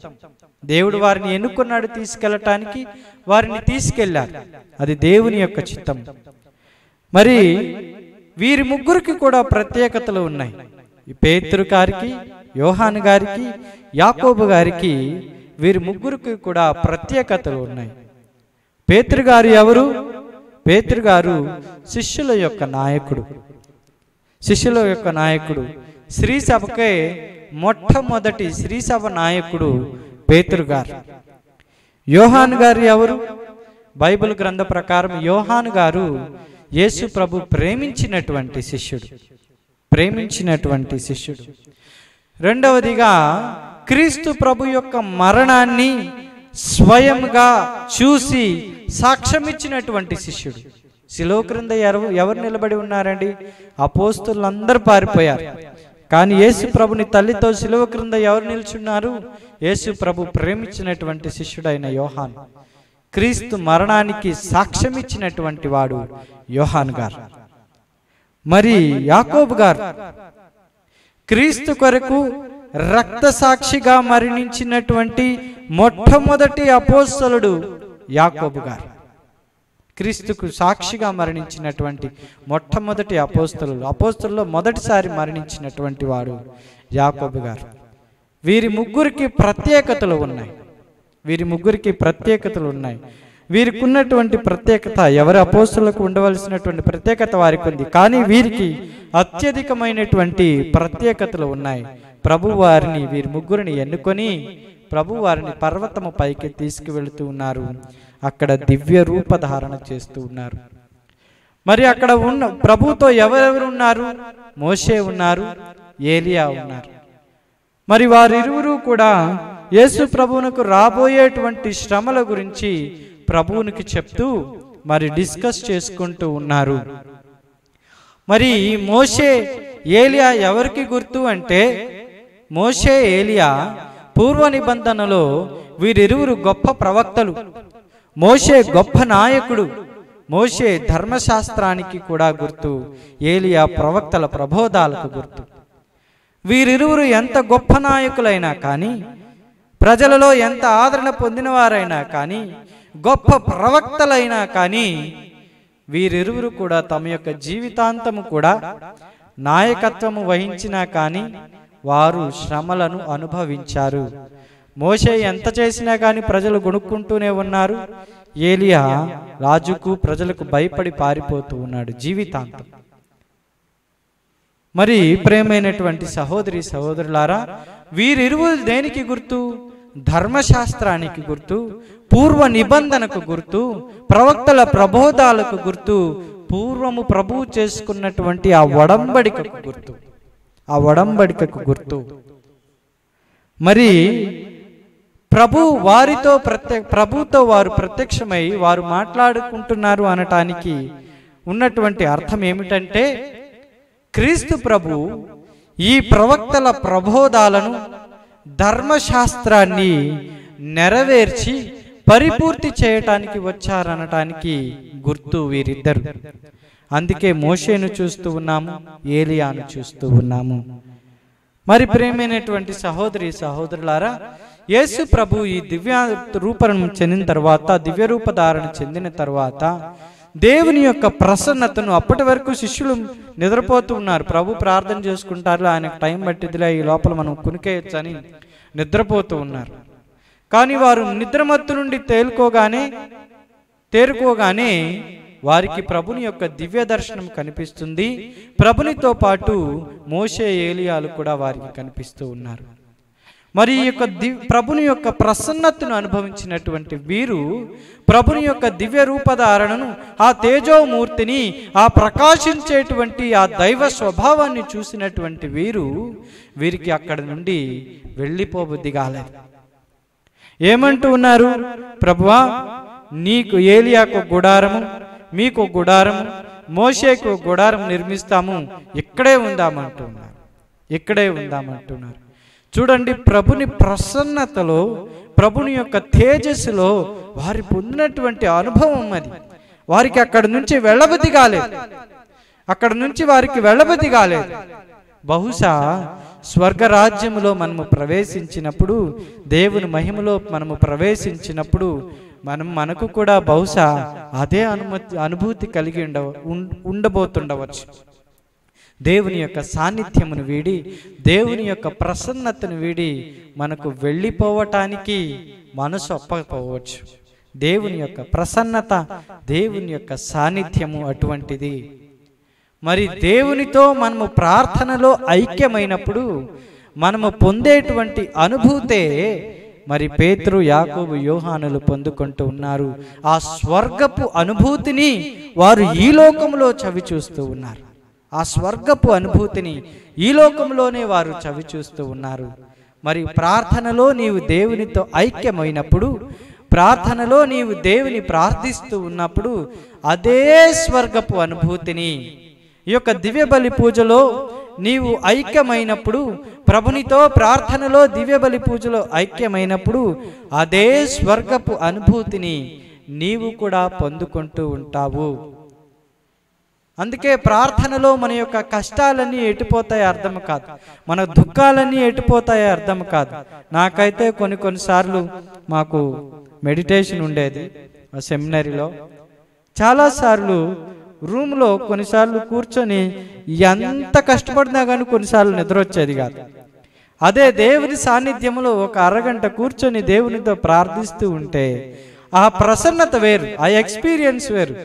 దేవుడు వారిని ఎన్నుకున్నాడు తీసుకెళ్ళటానికి వారిని తీసుకెళ్ళారు అది దేవుని యొక్క చిత్తం. మరి వీరి ముగ్గురికి కూడా ప్రత్యేకతలు ఉన్నాయి. పేతురు గారికి యోహాన్ గారికి యాకోబు గారికి వీరి ముగ్గురికి కూడా ప్రత్యేకతలు ఉన్నాయి. పేతురు గారు ఎవరు? పేతురు గారు శిష్యుల యొక్క నాయకుడు. శిష్యుల యొక్క నాయకుడు. శ్రీసభకే మొట్టమొదటి శ్రీసభ నాయకుడు పేతురు గారు. యోహాన్ గారు ఎవరు? బైబిల్ గ్రంథ ప్రకారం యోహాన్ గారు యేసు ప్రభు ప్రేమించినటువంటి శిష్యుడు. ప్రేమించినటువంటి శిష్యుడు. రెండవదిగా క్రీస్తు ప్రభు యొక్క మరణాన్ని స్వయంగా చూసి సాక్ష్యమిచ్చినటువంటి శిష్యుడు. శిలో క్రింద ఎవరు ఎవరు నిలబడి ఉన్నారండి? అపోస్తులందరూ పారిపోయారు. కానీ యేసు ప్రభుని తల్లితో శిలువ క్రింద ఎవరు నిల్చున్నారు? యేసు ప్రభు ప్రేమించినటువంటి శిష్యుడైన యోహాన్. క్రీస్తు మరణానికి సాక్ష్యమిచ్చినటువంటి వాడు యోహాన్ గారు. మరి యాకోబు గారు క్రీస్తు కొరకు రక్త సాక్షిగా మరణించినటువంటి మొట్టమొదటి అపోస్తలుడు యాకోబు గారు. క్రీస్తుకు సాక్షిగా మరణించినటువంటి మొట్టమొదటి అపోస్తలు అపోస్తలులో మొదటిసారి మరణించినటువంటి వాడు యాకోబు గారు. వీరి ముగ్గురికి ప్రత్యేకతలు ఉన్నాయి. వీరి ముగ్గురికి ప్రత్యేకతలు ఉన్నాయి. వీరికి ఉన్నటువంటి ప్రత్యేకత ఎవరి అపోస్తులకు ఉండవలసినటువంటి ప్రత్యేకత వారికి ఉంది. కానీ వీరికి అత్యధికమైనటువంటి ప్రత్యేకతలు ఉన్నాయి. ప్రభు వారిని వీరి ముగ్గురిని ఎన్నుకొని ప్రభు వారిని పర్వతము పైకి తీసుకువెళుతూ ఉన్నారు. అక్కడ దివ్య రూపధారణ చేస్తూ ఉన్నారు. మరి అక్కడ ఉన్న ప్రభుతో ఎవరెవరు ఉన్నారు? మోషే ఉన్నారు ఏలియా ఉన్నారు. మరి వారిరువురు కూడా యేసు ప్రభువునకు రాబోయేటువంటి శ్రమల గురించి ప్రభువునికి చెప్తూ మరి డిస్కస్ చేసుకుంటూ ఉన్నారు. మరి మోషే ఏలియా ఎవరికి గుర్తు అంటే మోషే ఏలియా పూర్వ నిబంధనలో వీరిరువురు గొప్ప ప్రవక్తలు. మోషే గొప్ప నాయకుడు. మోషే ధర్మశాస్త్రానికి కూడా గుర్తు. ఏలియా ప్రవక్తల ప్రబోధాలకు గుర్తు. వీరిరువురు ఎంత గొప్ప నాయకులైనా కానీ ప్రజలలో ఎంత ఆదరణ పొందినవారైనా కానీ గొప్ప ప్రవక్తలైనా కానీ వీరిరువురు కూడా తమ యొక్క జీవితాంతము కూడా నాయకత్వము వహించినా కానీ వారు శ్రమలను అనుభవించారు. మోషే ఎంత చేసినా కానీ ప్రజలు గొనుక్కుంటూనే ఉన్నారు. ఏలియా రాజుకు ప్రజలకు భయపడి పారిపోతూ ఉన్నాడు జీవితాంతం. మరి ప్రేమైనటువంటి సహోదరి సహోదరులారా వీరిరువురు దేనికి గుర్తు? ధర్మశాస్త్రానికి గుర్తు పూర్వ నిబంధనకు గుర్తు ప్రవక్తల ప్రబోధాలకు గుర్తు పూర్వము ప్రభువు చేసుకున్నటువంటి ఆ ఒడంబడికకు గుర్తు. ఆ వడంబడికకు గుర్తు. మరి ప్రభు వారితో ప్రత్య ప్రభుతో వారు ప్రత్యక్షమై వారు మాట్లాడుకుంటున్నారు అనటానికి ఉన్నటువంటి అర్థం ఏమిటంటే క్రీస్తు ప్రభు ఈ ప్రవక్తల ప్రబోధాలను ధర్మశాస్త్రాన్ని నెరవేర్చి పరిపూర్తి చేయటానికి వచ్చారనటానికి గుర్తు వీరిద్దరు. అందుకే మోషేను చూస్తూ ఉన్నాము ఏలియాను చూస్తూ ఉన్నాము. మరి ప్రేమైనటువంటి సహోదరి సహోదరులారా యేసు ప్రభు ఈ దివ్య రూపం చెందిన తర్వాత దివ్య రూపధారణ చెందిన తర్వాత దేవుని యొక్క ప్రసన్నతను అప్పటి వరకు శిష్యులు నిద్రపోతూ ఉన్నారు. ప్రభు ప్రార్థన చేసుకుంటారు ఆయనకు టైం పట్టిదిలే ఈ లోపల మనం కునికేయచ్చని నిద్రపోతూ ఉన్నారు. కానీ వారు నిద్రమత్తు నుండి తేలుకోగానే తేరుకోగానే వారికి ప్రభుని యొక్క దివ్య దర్శనం కనిపిస్తుంది. ప్రభునితో పాటు మోషే ఏలియాలు కూడా వారికి కనిపిస్తూ ఉన్నారు. మరి ఈ యొక్క దివ్ ప్రభుని యొక్క ప్రసన్నతను అనుభవించినటువంటి వీరు ప్రభుని యొక్క దివ్య రూపధారణను ఆ తేజోమూర్తిని ఆ ప్రకాశించేటువంటి ఆ దైవ స్వభావాన్ని చూసినటువంటి వీరు వీరికి అక్కడ నుండి వెళ్ళిపోబుద్ధి కాలేదు. ఏమంటూ ఉన్నారు? ప్రభువా నీకు ఏలియాకు గుడారము మీకు గుడారము మోషేకు గుడారం నిర్మిస్తాము. ఇక్కడే ఉందామంటున్నారు ఇక్కడే ఉందామంటున్నారు చూడండి ప్రభుని ప్రసన్నతలో ప్రభుని యొక్క తేజస్సులో వారి పొందినటువంటి అనుభవం అది. వారికి అక్కడి నుంచి వెళ్ళబుద్ధి కాలేదు. అక్కడ నుంచి వారికి వెళ్ళబుద్ధి కాలేదు. బహుశా స్వర్గరాజ్యములో మనము ప్రవేశించినప్పుడు దేవుని మహిమలో మనము ప్రవేశించినప్పుడు మనం మనకు కూడా బహుశా అదే అనుమతి అనుభూతి కలిగి ఉండవ ఉండబోతుండవచ్చు. దేవుని యొక్క సాన్నిధ్యమును వీడి దేవుని యొక్క ప్రసన్నతను వీడి మనకు వెళ్ళిపోవటానికి మనసు ఒప్పకపోవచ్చు దేవుని యొక్క ప్రసన్నత దేవుని యొక్క సాన్నిధ్యము అటువంటిది. మరి దేవునితో మనము ప్రార్థనలో ఐక్యమైనప్పుడు మనము పొందేటువంటి అనుభూతే మరి పేతురు యాకోబు యోహానులు పొందుకుంటూ ఉన్నారు. ఆ స్వర్గపు అనుభూతిని వారు ఈ లోకంలో చవి చూస్తూ ఉన్నారు. ఆ స్వర్గపు అనుభూతిని ఈ లోకంలోనే వారు చవి చూస్తూ ఉన్నారు. మరి ప్రార్థనలో నీవు దేవునితో ఐక్యమైనప్పుడు ప్రార్థనలో నీవు దేవుని ప్రార్థిస్తూ ఉన్నప్పుడు అదే స్వర్గపు అనుభూతిని ఈ యొక్క దివ్య బలి పూజలో నీవు ఐక్యమైనప్పుడు ప్రభునితో ప్రార్థనలో దివ్య బలి పూజలో ఐక్యమైనప్పుడు అదే స్వర్గపు అనుభూతిని నీవు కూడా పొందుకుంటూ ఉంటావు. అందుకే ప్రార్థనలో మన యొక్క కష్టాలన్నీ ఎటుపోతాయో అర్థం కాదు. మన దుఃఖాలన్నీ ఎటుపోతాయో అర్థం కాదు. నాకైతే కొన్ని కొన్నిసార్లు మాకు మెడిటేషన్ ఉండేది ఆ సెమినరీలో. చాలాసార్లు రూమ్లో కొన్నిసార్లు కూర్చొని ఎంత కష్టపడినా కానీ కొన్నిసార్లు నిద్ర వచ్చేది కాదు. అదే దేవుని సాన్నిధ్యంలో ఒక అరగంట కూర్చొని దేవునితో ప్రార్థిస్తూ ఉంటే ఆ ప్రసన్నత వేరు ఆ ఎక్స్పీరియన్స్ వేరు.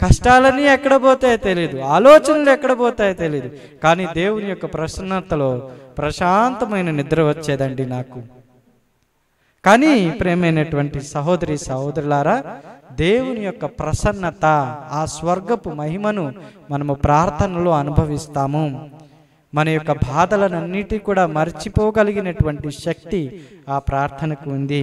కష్టాలన్నీ ఎక్కడ పోతాయో తెలియదు ఆలోచనలు ఎక్కడ పోతాయో తెలియదు కానీ దేవుని యొక్క ప్రసన్నతలో ప్రశాంతమైన నిద్ర వచ్చేదండి నాకు. కానీ ప్రేమైనటువంటి సహోదరి సహోదరులారా దేవుని యొక్క ప్రసన్నత ఆ స్వర్గపు మహిమను మనము ప్రార్థనలో అనుభవిస్తాము. మన యొక్క బాధలనన్నిటి కూడా మర్చిపోగలిగినటువంటి శక్తి ఆ ప్రార్థనకు ఉంది.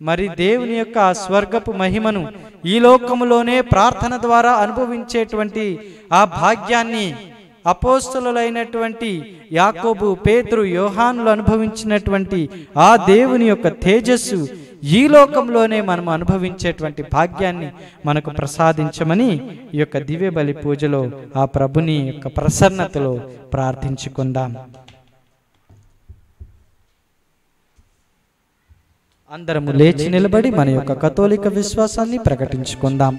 మరి దేవుని యొక్క స్వర్గపు మహిమను ఈ లోకములోనే ప్రార్థన ద్వారా అనుభవించేటువంటి ఆ భాగ్యాన్ని అపోస్తులైనటువంటి యాకోబు పేతురు యోహానులు అనుభవించినటువంటి ఆ దేవుని యొక్క తేజస్సు ఈ లోకంలోనే మనం అనుభవించేటువంటి భాగ్యాన్ని మనకు ప్రసాదించమని ఈ యొక్క దివ్య బలి పూజలో ఆ ప్రభుని యొక్క ప్రసన్నతలో ప్రార్థించుకుందాం. అందరము లేచి నిలబడి మన యొక్క కథోలిక విశ్వాసాన్ని ప్రకటించుకుందాం.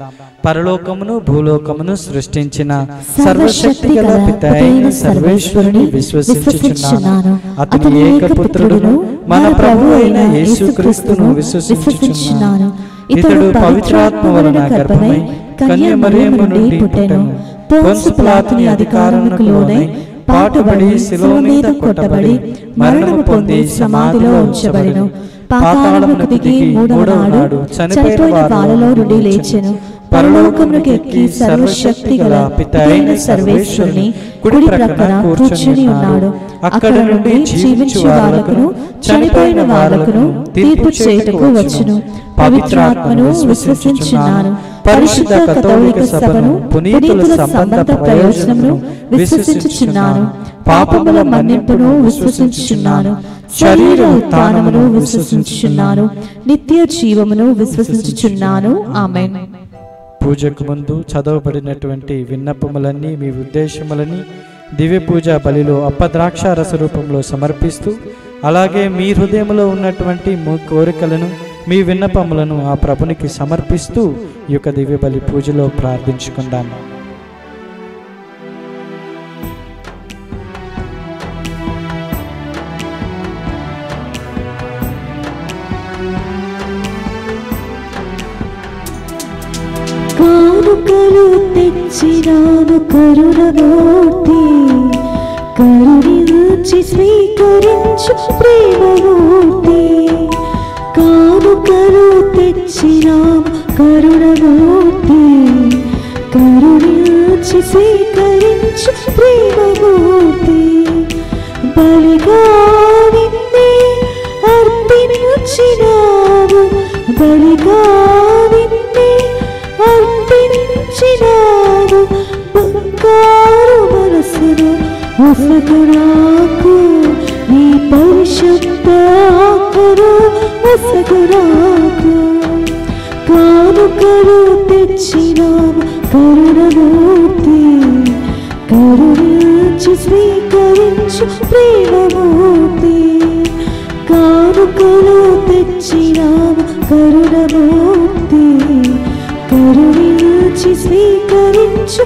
పరలోకమును భూలోకమును సృష్టించిన సర్వశక్తి గల పిత అయిన సర్వేశ్వరుని విశ్వసించుచున్నాను. అతని ఏకపుత్రుడును మన ప్రభు అయిన యేసుక్రీస్తును విశ్వసించుచున్నాను. ఇతడు పవిత్రాత్మ వలన గర్భమై కన్య మరియమ్మ నుండి పుట్టెను. పొన్సు పిలాతుని అధికారమునకు లోనై పాటుబడి శిలువ మీద కొట్టబడి మరణము పొంది సమాధిలో ఉంచబడెను. పాతాళమునకు దిగి మూడవ నాడు చనిపోయిన వాళ్ళలో నుండి లేచెను. పరలోకమునకు ఎక్కి సర్వశక్తి గల పిత అయిన సర్వేశ్వరుని కుడి ప్రక్కన కూర్చుని ఉన్నాడు. అక్కడ నుండి జీవించు వాళ్ళకును చనిపోయిన వాళ్ళకును తీర్పు చేయుటకు వచ్చును. పవిత్రాత్మను విశ్వసించున్నాను. పరిశుద్ధ కథోలిక సభను పునీతుల సంబంధ ప్రయోజనమును విశ్వసించుచున్నాను. పాపముల మన్నింపును విశ్వసించుచున్నాను. శరీర ఉత్థానమును విశ్వసించుచున్నాను. నిత్య జీవమును విశ్వసించుచున్నాను. ఆమె పూజకు ముందు చదవబడినటువంటి విన్నపములన్నీ మీ ఉద్దేశములని దివ్య పూజ బలిలో అప్పద్రాక్ష రస రూపంలో సమర్పిస్తూ అలాగే మీ హృదయంలో ఉన్నటువంటి మీ కోరికలను మీ విన్నపములను ఆ ప్రభునికి సమర్పిస్తూ ఈ యొక్క దివ్య బలి పూజలో ప్రార్థించుకుందాము. తెచ్చినాను కరుణమూర్తి కరుణించి స్వీకరించు ప్రేమమూర్తి కానుకలు తెచ్చినాము కరుణమూర్తి కరుణించి స్వీకరించు ప్రేమమూర్తి బలిగా నిన్నే అర్పించినాము బలిగా మనసును ఒసగురాకు నీ పరిశుద్ధ ఆకును ఒసగురాకు కానుకలు తెచ్చినాము కరుణమూర్తి కరుణించి స్వీకరించు ప్రేమమూర్తి. కానుకలు తెచ్చినాము కరుణమూర్తి కరుణించి స్వీకరించు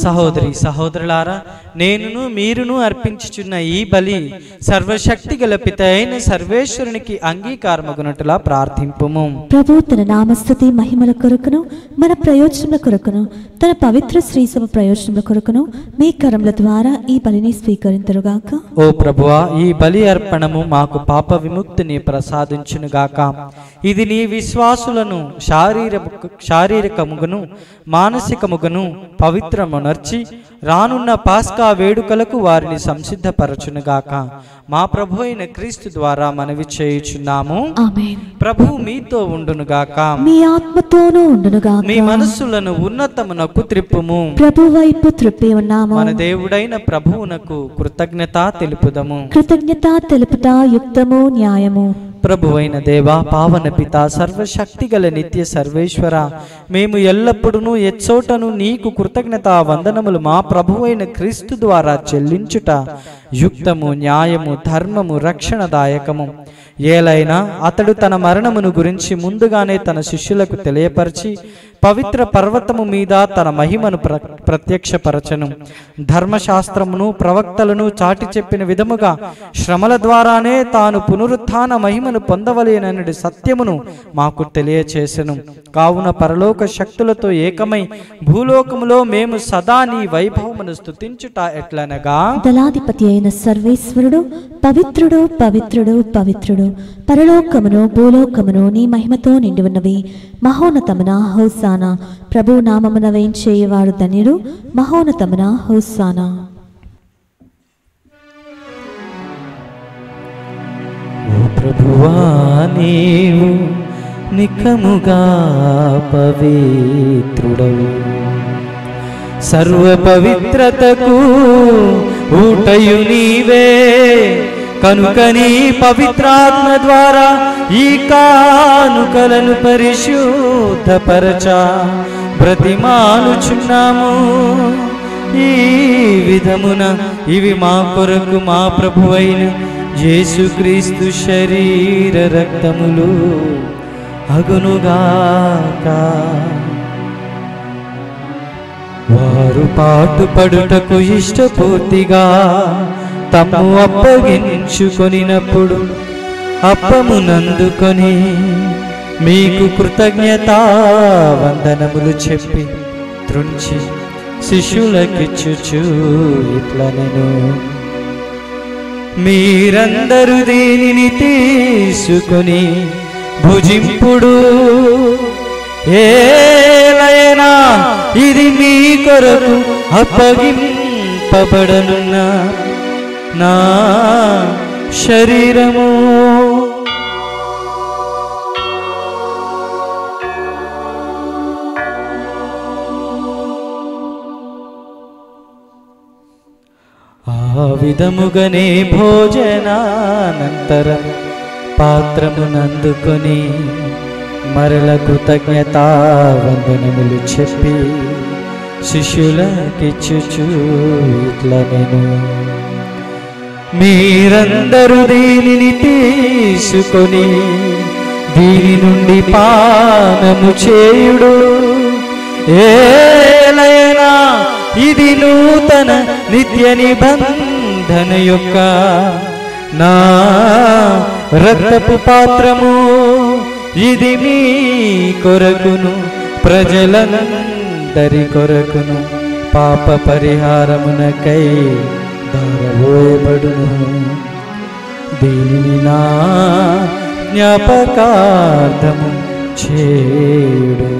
ప్రేమమూర్తి సహోదరి సహోదరులారా నేనును మీరును అర్పించుచున్న ఈ బలి సర్వశక్తి గల అయిన సర్వేశ్వరునికి అంగీకారమగునట్టులా ప్రార్థింపుము. ప్రభు తన నామస్థుతి మహిమల కొరకును మన ప్రయోజనముల కొరకును తన పవిత్ర శ్రీసభ ప్రయోజనముల కొరకును మీ కరముల ద్వారా ఈ బలిని స్వీకరింతురుగాక. ఓ ప్రభువా ఈ బలి అర్పణము మాకు పాప విముక్తిని ప్రసాదించునుగాక. ఇది నీ విశ్వాసులను శారీర శారీరకముగను మానసికముగను పవిత్రమునర్చి రానున్న పాస్కా వేడుకలకు వారిని సంసిద్ధపరచునుగాక. మా ప్రభు అయిన క్రీస్తు ద్వారా మనవి చేయుచున్నాము. ప్రభు మీతో ఉండునుగాక. మీ ఆత్మతోనూ ఉండునుగాక. మీ మనస్సులను ఉన్నతమునకు త్రిప్పుము. ప్రభు వైపు త్రిప్పి ఉన్నాము. మన దేవుడైన ప్రభువునకు కృతజ్ఞత తెలుపుదము. కృతజ్ఞత తెలుపుట యుక్తము న్యాయము. ప్రభువైన దేవా పావన పిత సర్వశక్తి గల నిత్య సర్వేశ్వర మేము ఎల్లప్పుడూ ఎచ్చోటను నీకు కృతజ్ఞత వందనములు మా ప్రభువైన క్రీస్తు ద్వారా చెల్లించుట యుక్తము న్యాయము ధర్మము రక్షణదాయకము. ఏలైనా అతడు తన మరణమును గురించి ముందుగానే తన శిష్యులకు తెలియపరిచి పవిత్ర పర్వతము మీద తన మహిమను ప్ర ప్రత్యక్షపరచను. ధర్మశాస్త్రమును ప్రవక్తలను చాటి చెప్పిన విధముగా శ్రమల ద్వారానే తాను పునరుత్థాన మహిమను పొందవలేనని సత్యమును మాకు తెలియచేసెను. కావున పరలోక శక్తులతో ఏకమై భూలోకములో మేము సదా నీ వైభవమును స్తుతించుట ఎట్లనగా? దళాధిపతి అయిన సర్వేశ్వరుడు పవిత్రుడు పవిత్రుడు పవిత్రుడు పరలోకమును భూలోకమును నీ మహిమతో నిండి ఉన్నవి మహోన్నతమున హోస్సానా. ప్రభు నామమున వేయించేవాడు ధన్యుడు మహోన్నతమున హోస్సానా. ప్రభువా నీవు నిఖముగా పవిత్రుడవు. సర్వ పవిత్రతకు ఊటయు నీవే కనుకని పవిత్రాత్మ ద్వారా ఈ కానుకలను పరిశుద్ధపరచా. బ్రతిమానుచున్నాము ఈ విధమున ఇవి మా కొరకు మా ప్రభువైన యేసుక్రీస్తు శరీర రక్తములు అగునుగాక. వారు పాటుపడుటకు ఇష్టపూర్తిగా తమ్ము అప్పగించుకొనినప్పుడు అప్పమునందుకొని మీకు కృతజ్ఞత వందనములు చెప్పి తృంచి శిష్యులకిచ్చుచు ఇట్లనెను మీరందరూ దీనిని తీసుకొని భుజింపుడు. ఏలైనా ఇది మీ కొరకు అప్పగింపబడనున్న నా శరీరము. ఆ విధముగనే భోజనానంతరం పాత్రమునందుకొని మరల కృతజ్ఞత వందనములు చెప్పి శిష్యులకిచ్చుచూ ఇట్లా నేను. మీరందరూ దీనిని తీసుకొని దీని నుండి పానము చేయుడు. ఏలైనా ఇది నూతన నిత్య నిబంధన యొక్క నా రక్తపు పాత్రము. ఇది మీ కొరకును ప్రజలందరి కొరకును పాప పరిహారమునకై దారబోయబడును దీనిని నా జ్ఞాపకార్థము చేయుడు.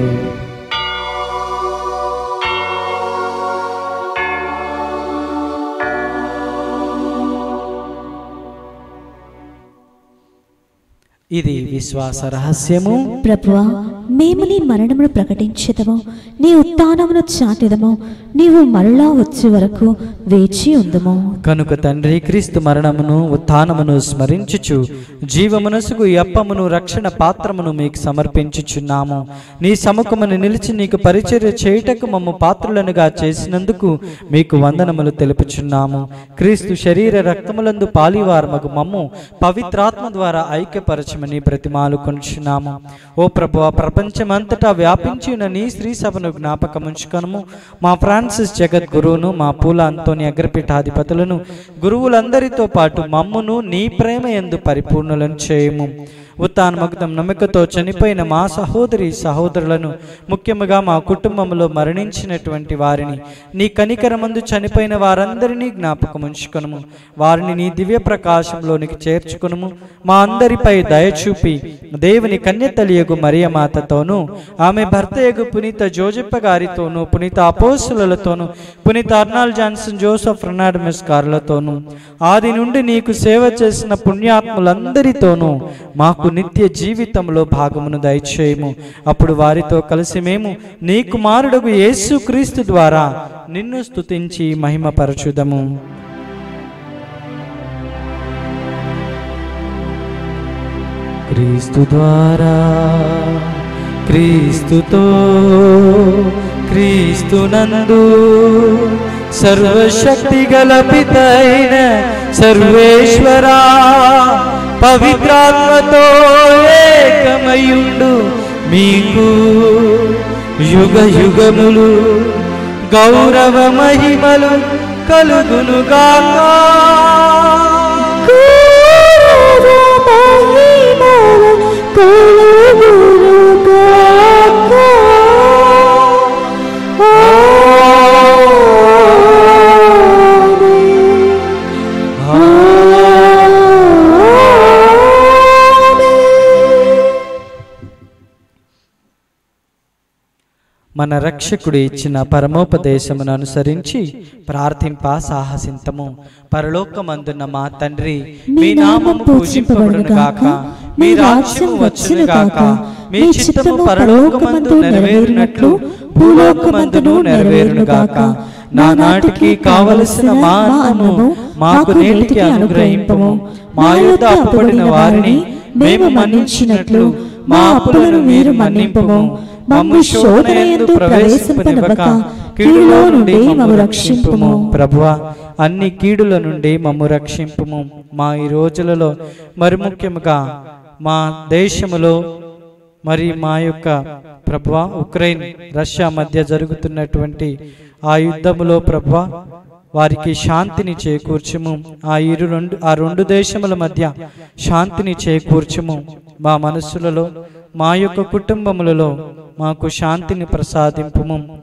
ఇది విశ్వాస రహస్యము. ప్రభువా మేము నీ మరణమును ప్రకటించదము నీ ఉత్థానమును చాటెదము నీవు మరలా వచ్చే వరకు వేచి ఉందము. కనుక తండ్రి క్రీస్తు మరణమును ఉత్థానమును స్మరించుచు జీవమనసుకు ఈ అప్పమును రక్షణ పాత్రమును మీకు సమర్పించుచున్నాము. నీ సముఖమును నిలిచి నీకు పరిచర్య చేయుటకు మమ్మ పాత్రులనుగా చేసినందుకు మీకు వందనములు తెలుపుచున్నాము. క్రీస్తు శరీర రక్తములందు పాలివారమకు మమ్ము పవిత్రాత్మ ద్వారా ఐక్యపరచమని ప్రతిమాలు కొనుచున్నాము. ఓ ప్రభు ప్రపంచమంతటా వ్యాపించి ఉన్న నీ స్త్రీ సభను జ్ఞాపకంచుకొనము మా ఫ్రాన్సిస్ జగద్గురువును మా పూల అంతోని అగ్రపీఠాధిపతులను గురువులందరితో పాటు మమ్మును నీ ప్రేమ ఎందు పరిపూర్ణులను చేయము. ఉత్తానమగ్ధం నమ్మకతో చనిపోయిన మా సహోదరి సహోదరులను ముఖ్యముగా మా కుటుంబంలో మరణించినటువంటి వారిని నీ కనికరమందు చనిపోయిన వారందరినీ జ్ఞాపకం ఉంచుకును వారిని నీ దివ్య ప్రకాశంలోనికి చేర్చుకును మా అందరిపై దయచూపి దేవుని కన్యతలియగు మరియమాతతోనూ ఆమె భర్తయగు పునీత జోజప్ప గారితోనూ పునీత అపోసులతోనూ పునీత అర్నాల్ జాన్సన్ జోసఫ్ రెనాడమిస్ గారులతోనూ ఆది నుండి నీకు సేవ చేసిన పుణ్యాత్ములందరితోనూ మాకు నిత్య జీవితంలో భాగమును దయచేయము. అప్పుడు వారితో కలిసి మేము నీ కుమారుడగు యేసుక్రీస్తు ద్వారా నిన్ను స్తుతించి మహిమపరచుదము. క్రీస్తు ద్వారా క్రీస్తుతో క్రీస్తునందు సర్వశక్తి గల పితైన సర్వేశ్వరా పవిత్రాత్మతో ఏకమయుండు మీకు యుగ యుగములు గౌరవ మహిమలు కలుగునుగాక మన రక్షకుడు ఇచ్చిన పరమోపదేశమును అనుసరించి ప్రార్థింప సాహసింతము. పరలోకమందున్న మా తండ్రి మీ నామము పూజింపబడును గాక. మీ రాజ్యము వచ్చును గాక. మీ చిత్తము పరలోకమందు నెరవేరునట్లు భూలోకమందును నెరవేరును గాక. నా నాటికి కావలసిన మా అన్నము మాకు నేటికి అనుగ్రహింపము. మా యొద్ద అప్పుబడిన వారిని మేము మన్నించినట్లు మా అప్పులను మీరు మన్నింపము. మమ్ము శోధనయందు ప్రవేశింపనివ్వక కీడులో నుండి మమ్ము రక్షింపుము. ప్రభువా అన్ని కీడుల నుండి మమ్ము రక్షింపుము. మా ఈ రోజులలో మరి ముఖ్యముగా మా దేశములో మరి మా యొక్క ప్రభువా ఉక్రెయిన్ రష్యా మధ్య జరుగుతున్నటువంటి ఆ యుద్ధములో ప్రభువా వారికి శాంతిని చేకూర్చుము. ఆ ఇరు రెండు ఆ రెండు దేశముల మధ్య శాంతిని చేకూర్చుము. మా మనస్సులలో మా యొక్క కుటుంబములలో మాకు శాంతిని ప్రసాదింపుము.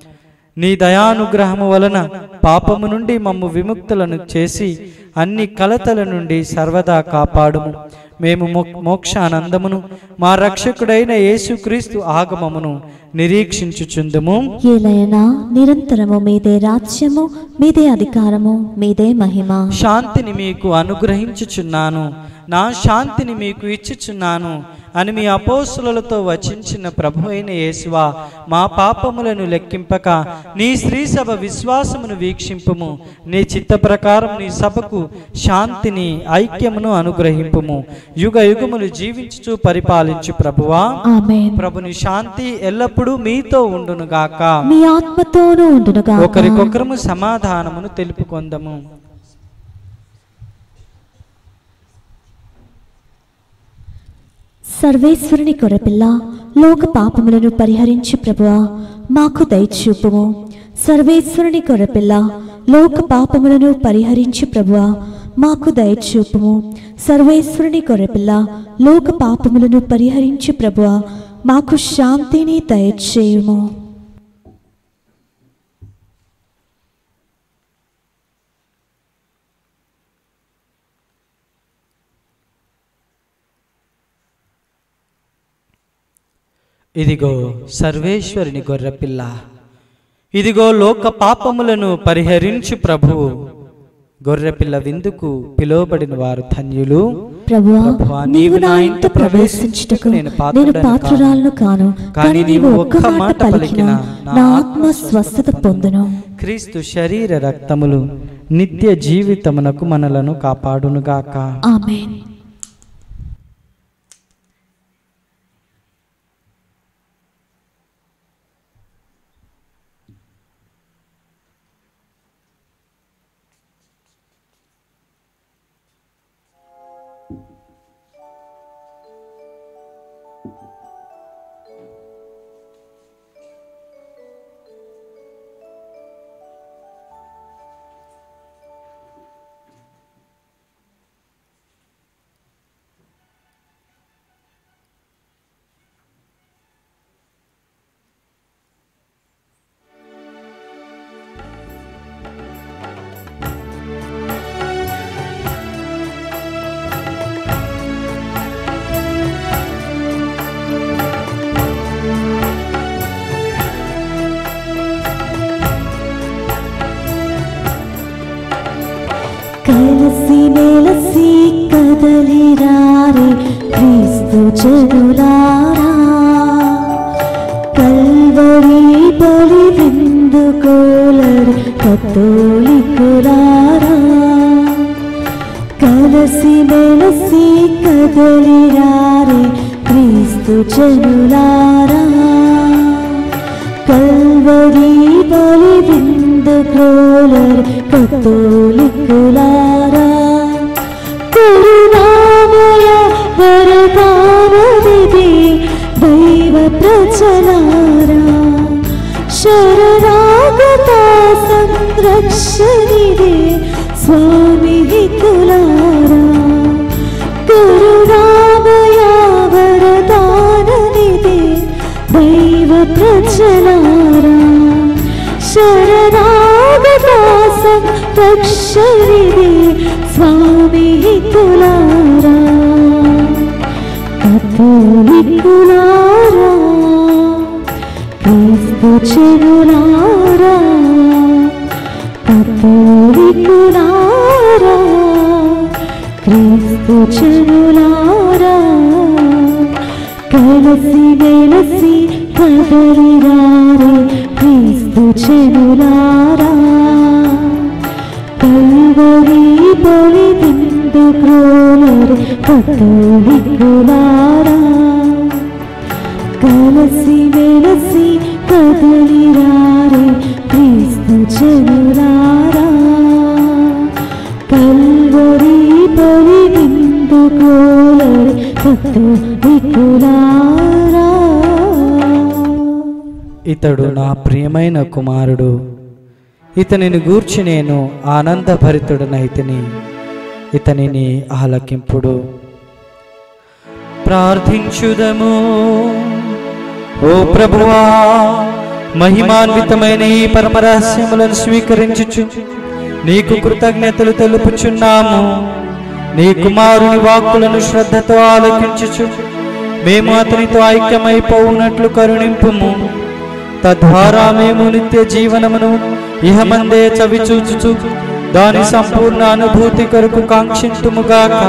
నీ దయానుగ్రహము వలన పాపము నుండి మమ్ము విముక్తులను చేసి అన్ని కలతల నుండి సర్వదా కాపాడుము. మేము మోక్షానందమును మా రక్షకుడైన యేసుక్రీస్తు ఆగమమును నిరీక్షించుచుందుము. ఏలైనా నిరంతరము మీదే రాజ్యము మీదే అధికారము మీదే మహిమ. శాంతిని మీకు అనుగ్రహించుచున్నాను. నా శాంతిని మీకు ఇచ్చుచున్నాను. అని మీ అపోస్తులతో వచించిన ప్రభు అయిన యేసువా మా పాపములను లెక్కింపక నీ స్త్రీ సభ విశ్వాసమును వీక్షింపుము. నీ చిత్త ప్రకారం నీ సభకు శాంతిని ఐక్యమును అనుగ్రహింపుము. యుగ యుగములు జీవించుచు పరిపాలించు ప్రభువా. ప్రభుని శాంతి ఎల్లప్పుడూ మీతో ఉండునుగాక. మీ ఆత్మతోనూ ఉండునుగా ఒకరికొకరము సమాధానమును తెలుపుకొందము. సర్వేశ్వరుని కొరపిల్ల లోక పాపములను పరిహరించు ప్రభువా మాకు దయచూపుము. సర్వేశ్వరుని కొరపిల్ల లోక పాపములను పరిహరించు ప్రభువా మాకు దయచూపుము. సర్వేశ్వరుని కొరపిల్ల లోక పాపములను పరిహరించు ప్రభువా మాకు శాంతిని దయచేయుము. ఇదిగో సర్వేశ్వరుని గొర్రెపిల్ల. ఇదిగో లోక పాపములను పరిహరించు ప్రభువు గొర్రెపిల్ల విందుకు పిలువబడిన వారు ధన్యులు. నీవు నా ఇంట ప్రవేశించుటకు నేను పాత్రురాలను కాను కానీ నీవు ఒక్క మాట పలికిన నా ఆత్మ స్వస్థత పొందును. క్రీస్తు శరీర రక్తములు నిత్య జీవితమునకు మనలను కాపాడునుగాక. ఆమేన్. शुलारा कल्वरी बलिविन्द बलिन्दोलर् कतोलिकुलारा पुलारा कुरु नारकामेव दैव प्रचलारा शरणामता सन्द्रक्षरि सोमी तुला ప్రజలారా శరణాగత సంరక్షణిదే స్వామి తులారా కథోలికులారా క్రీస్తు చెరులారా కథోలికులారా క్రీస్తు చెరులారా కలసి వెలసి కదలిరారే క్రీస్తు చెరులారా కల్వరి బలి బిందు క్రోలర్ కథోలికులారా కలసి వెలసి కదలిరారే క్రీస్తు జనులారా కల్వరి బలి బిందు క్రోలర్ కథోలికులారా ఇతడు నా ప్రియమైన కుమారుడు. ఇతనిని గూర్చి నేను ఆనందభరితుడనైతిని. ఇతనిని ఆలకింపుడు. ప్రార్థించుదము. ఓ ప్రభువా మహిమాన్వితమైన ఈ పరమరహస్యములను స్వీకరించుచు. నీకు కృతజ్ఞతలు తెలుపుచున్నాము. నీ కుమారుని వాక్కులను శ్రద్ధతో ఆలోచించుచు మేము అతనితో ఐక్యమైపోవునట్లు కరుణింపుము. తద్వారా మేము నిత్య జీవనమును ఇహమందే చవిచూచుచు దాని సంపూర్ణ అనుభూతి కొరకు కాంక్షింతుముగాక.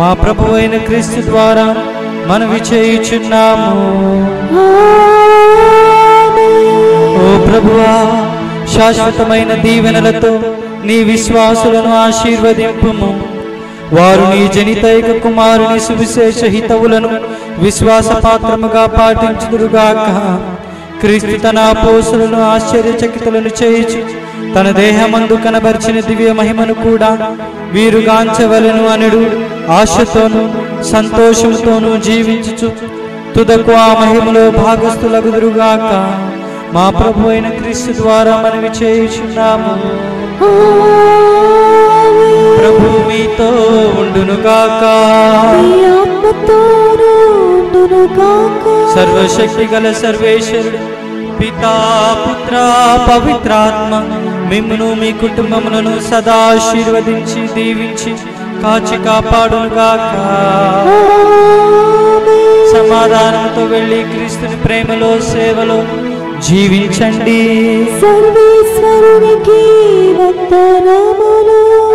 మా ప్రభు అయిన క్రీస్తు ద్వారా మనవి చేయుచున్నాము. ఓ ప్రభువా శాశ్వతమైన దీవెనలతో నీ విశ్వాసులను ఆశీర్వదింపుము. వారు నీ జనితైక కుమారుని సువిశేష హితవులను విశ్వాసపాత్రముగా పాటించుదురుగాక. క్రీస్తు తన పోసులను ఆశ్చర్యచకితులను చేయించి తన దేహమందు కనబరిచిన దివ్య మహిమను కూడా వీరు గాంచవలను అనుడు ఆశతోను సంతోషంతోనూ జీవించుచు తుదకు ఆ మహిమలో భాగస్థులగుదురుగాక. మా ప్రభు అయిన క్రీస్తు ద్వారా మనవి చేయుచున్నాము. ప్రభు మీతో ఉండునుగాక. సర్వశక్తి గల సర్వేశ్వరుడు పితా పుత్ర పవిత్రాత్మ మిమ్మును మీ కుటుంబములను సదా ఆశీర్వదించి దీవించి కాచి కాపాడునుగాక. సమాధానంతో వెళ్ళి క్రీస్తుని ప్రేమలో సేవలో జీవించండి. సర్వేశ్వరునికి వందనములు.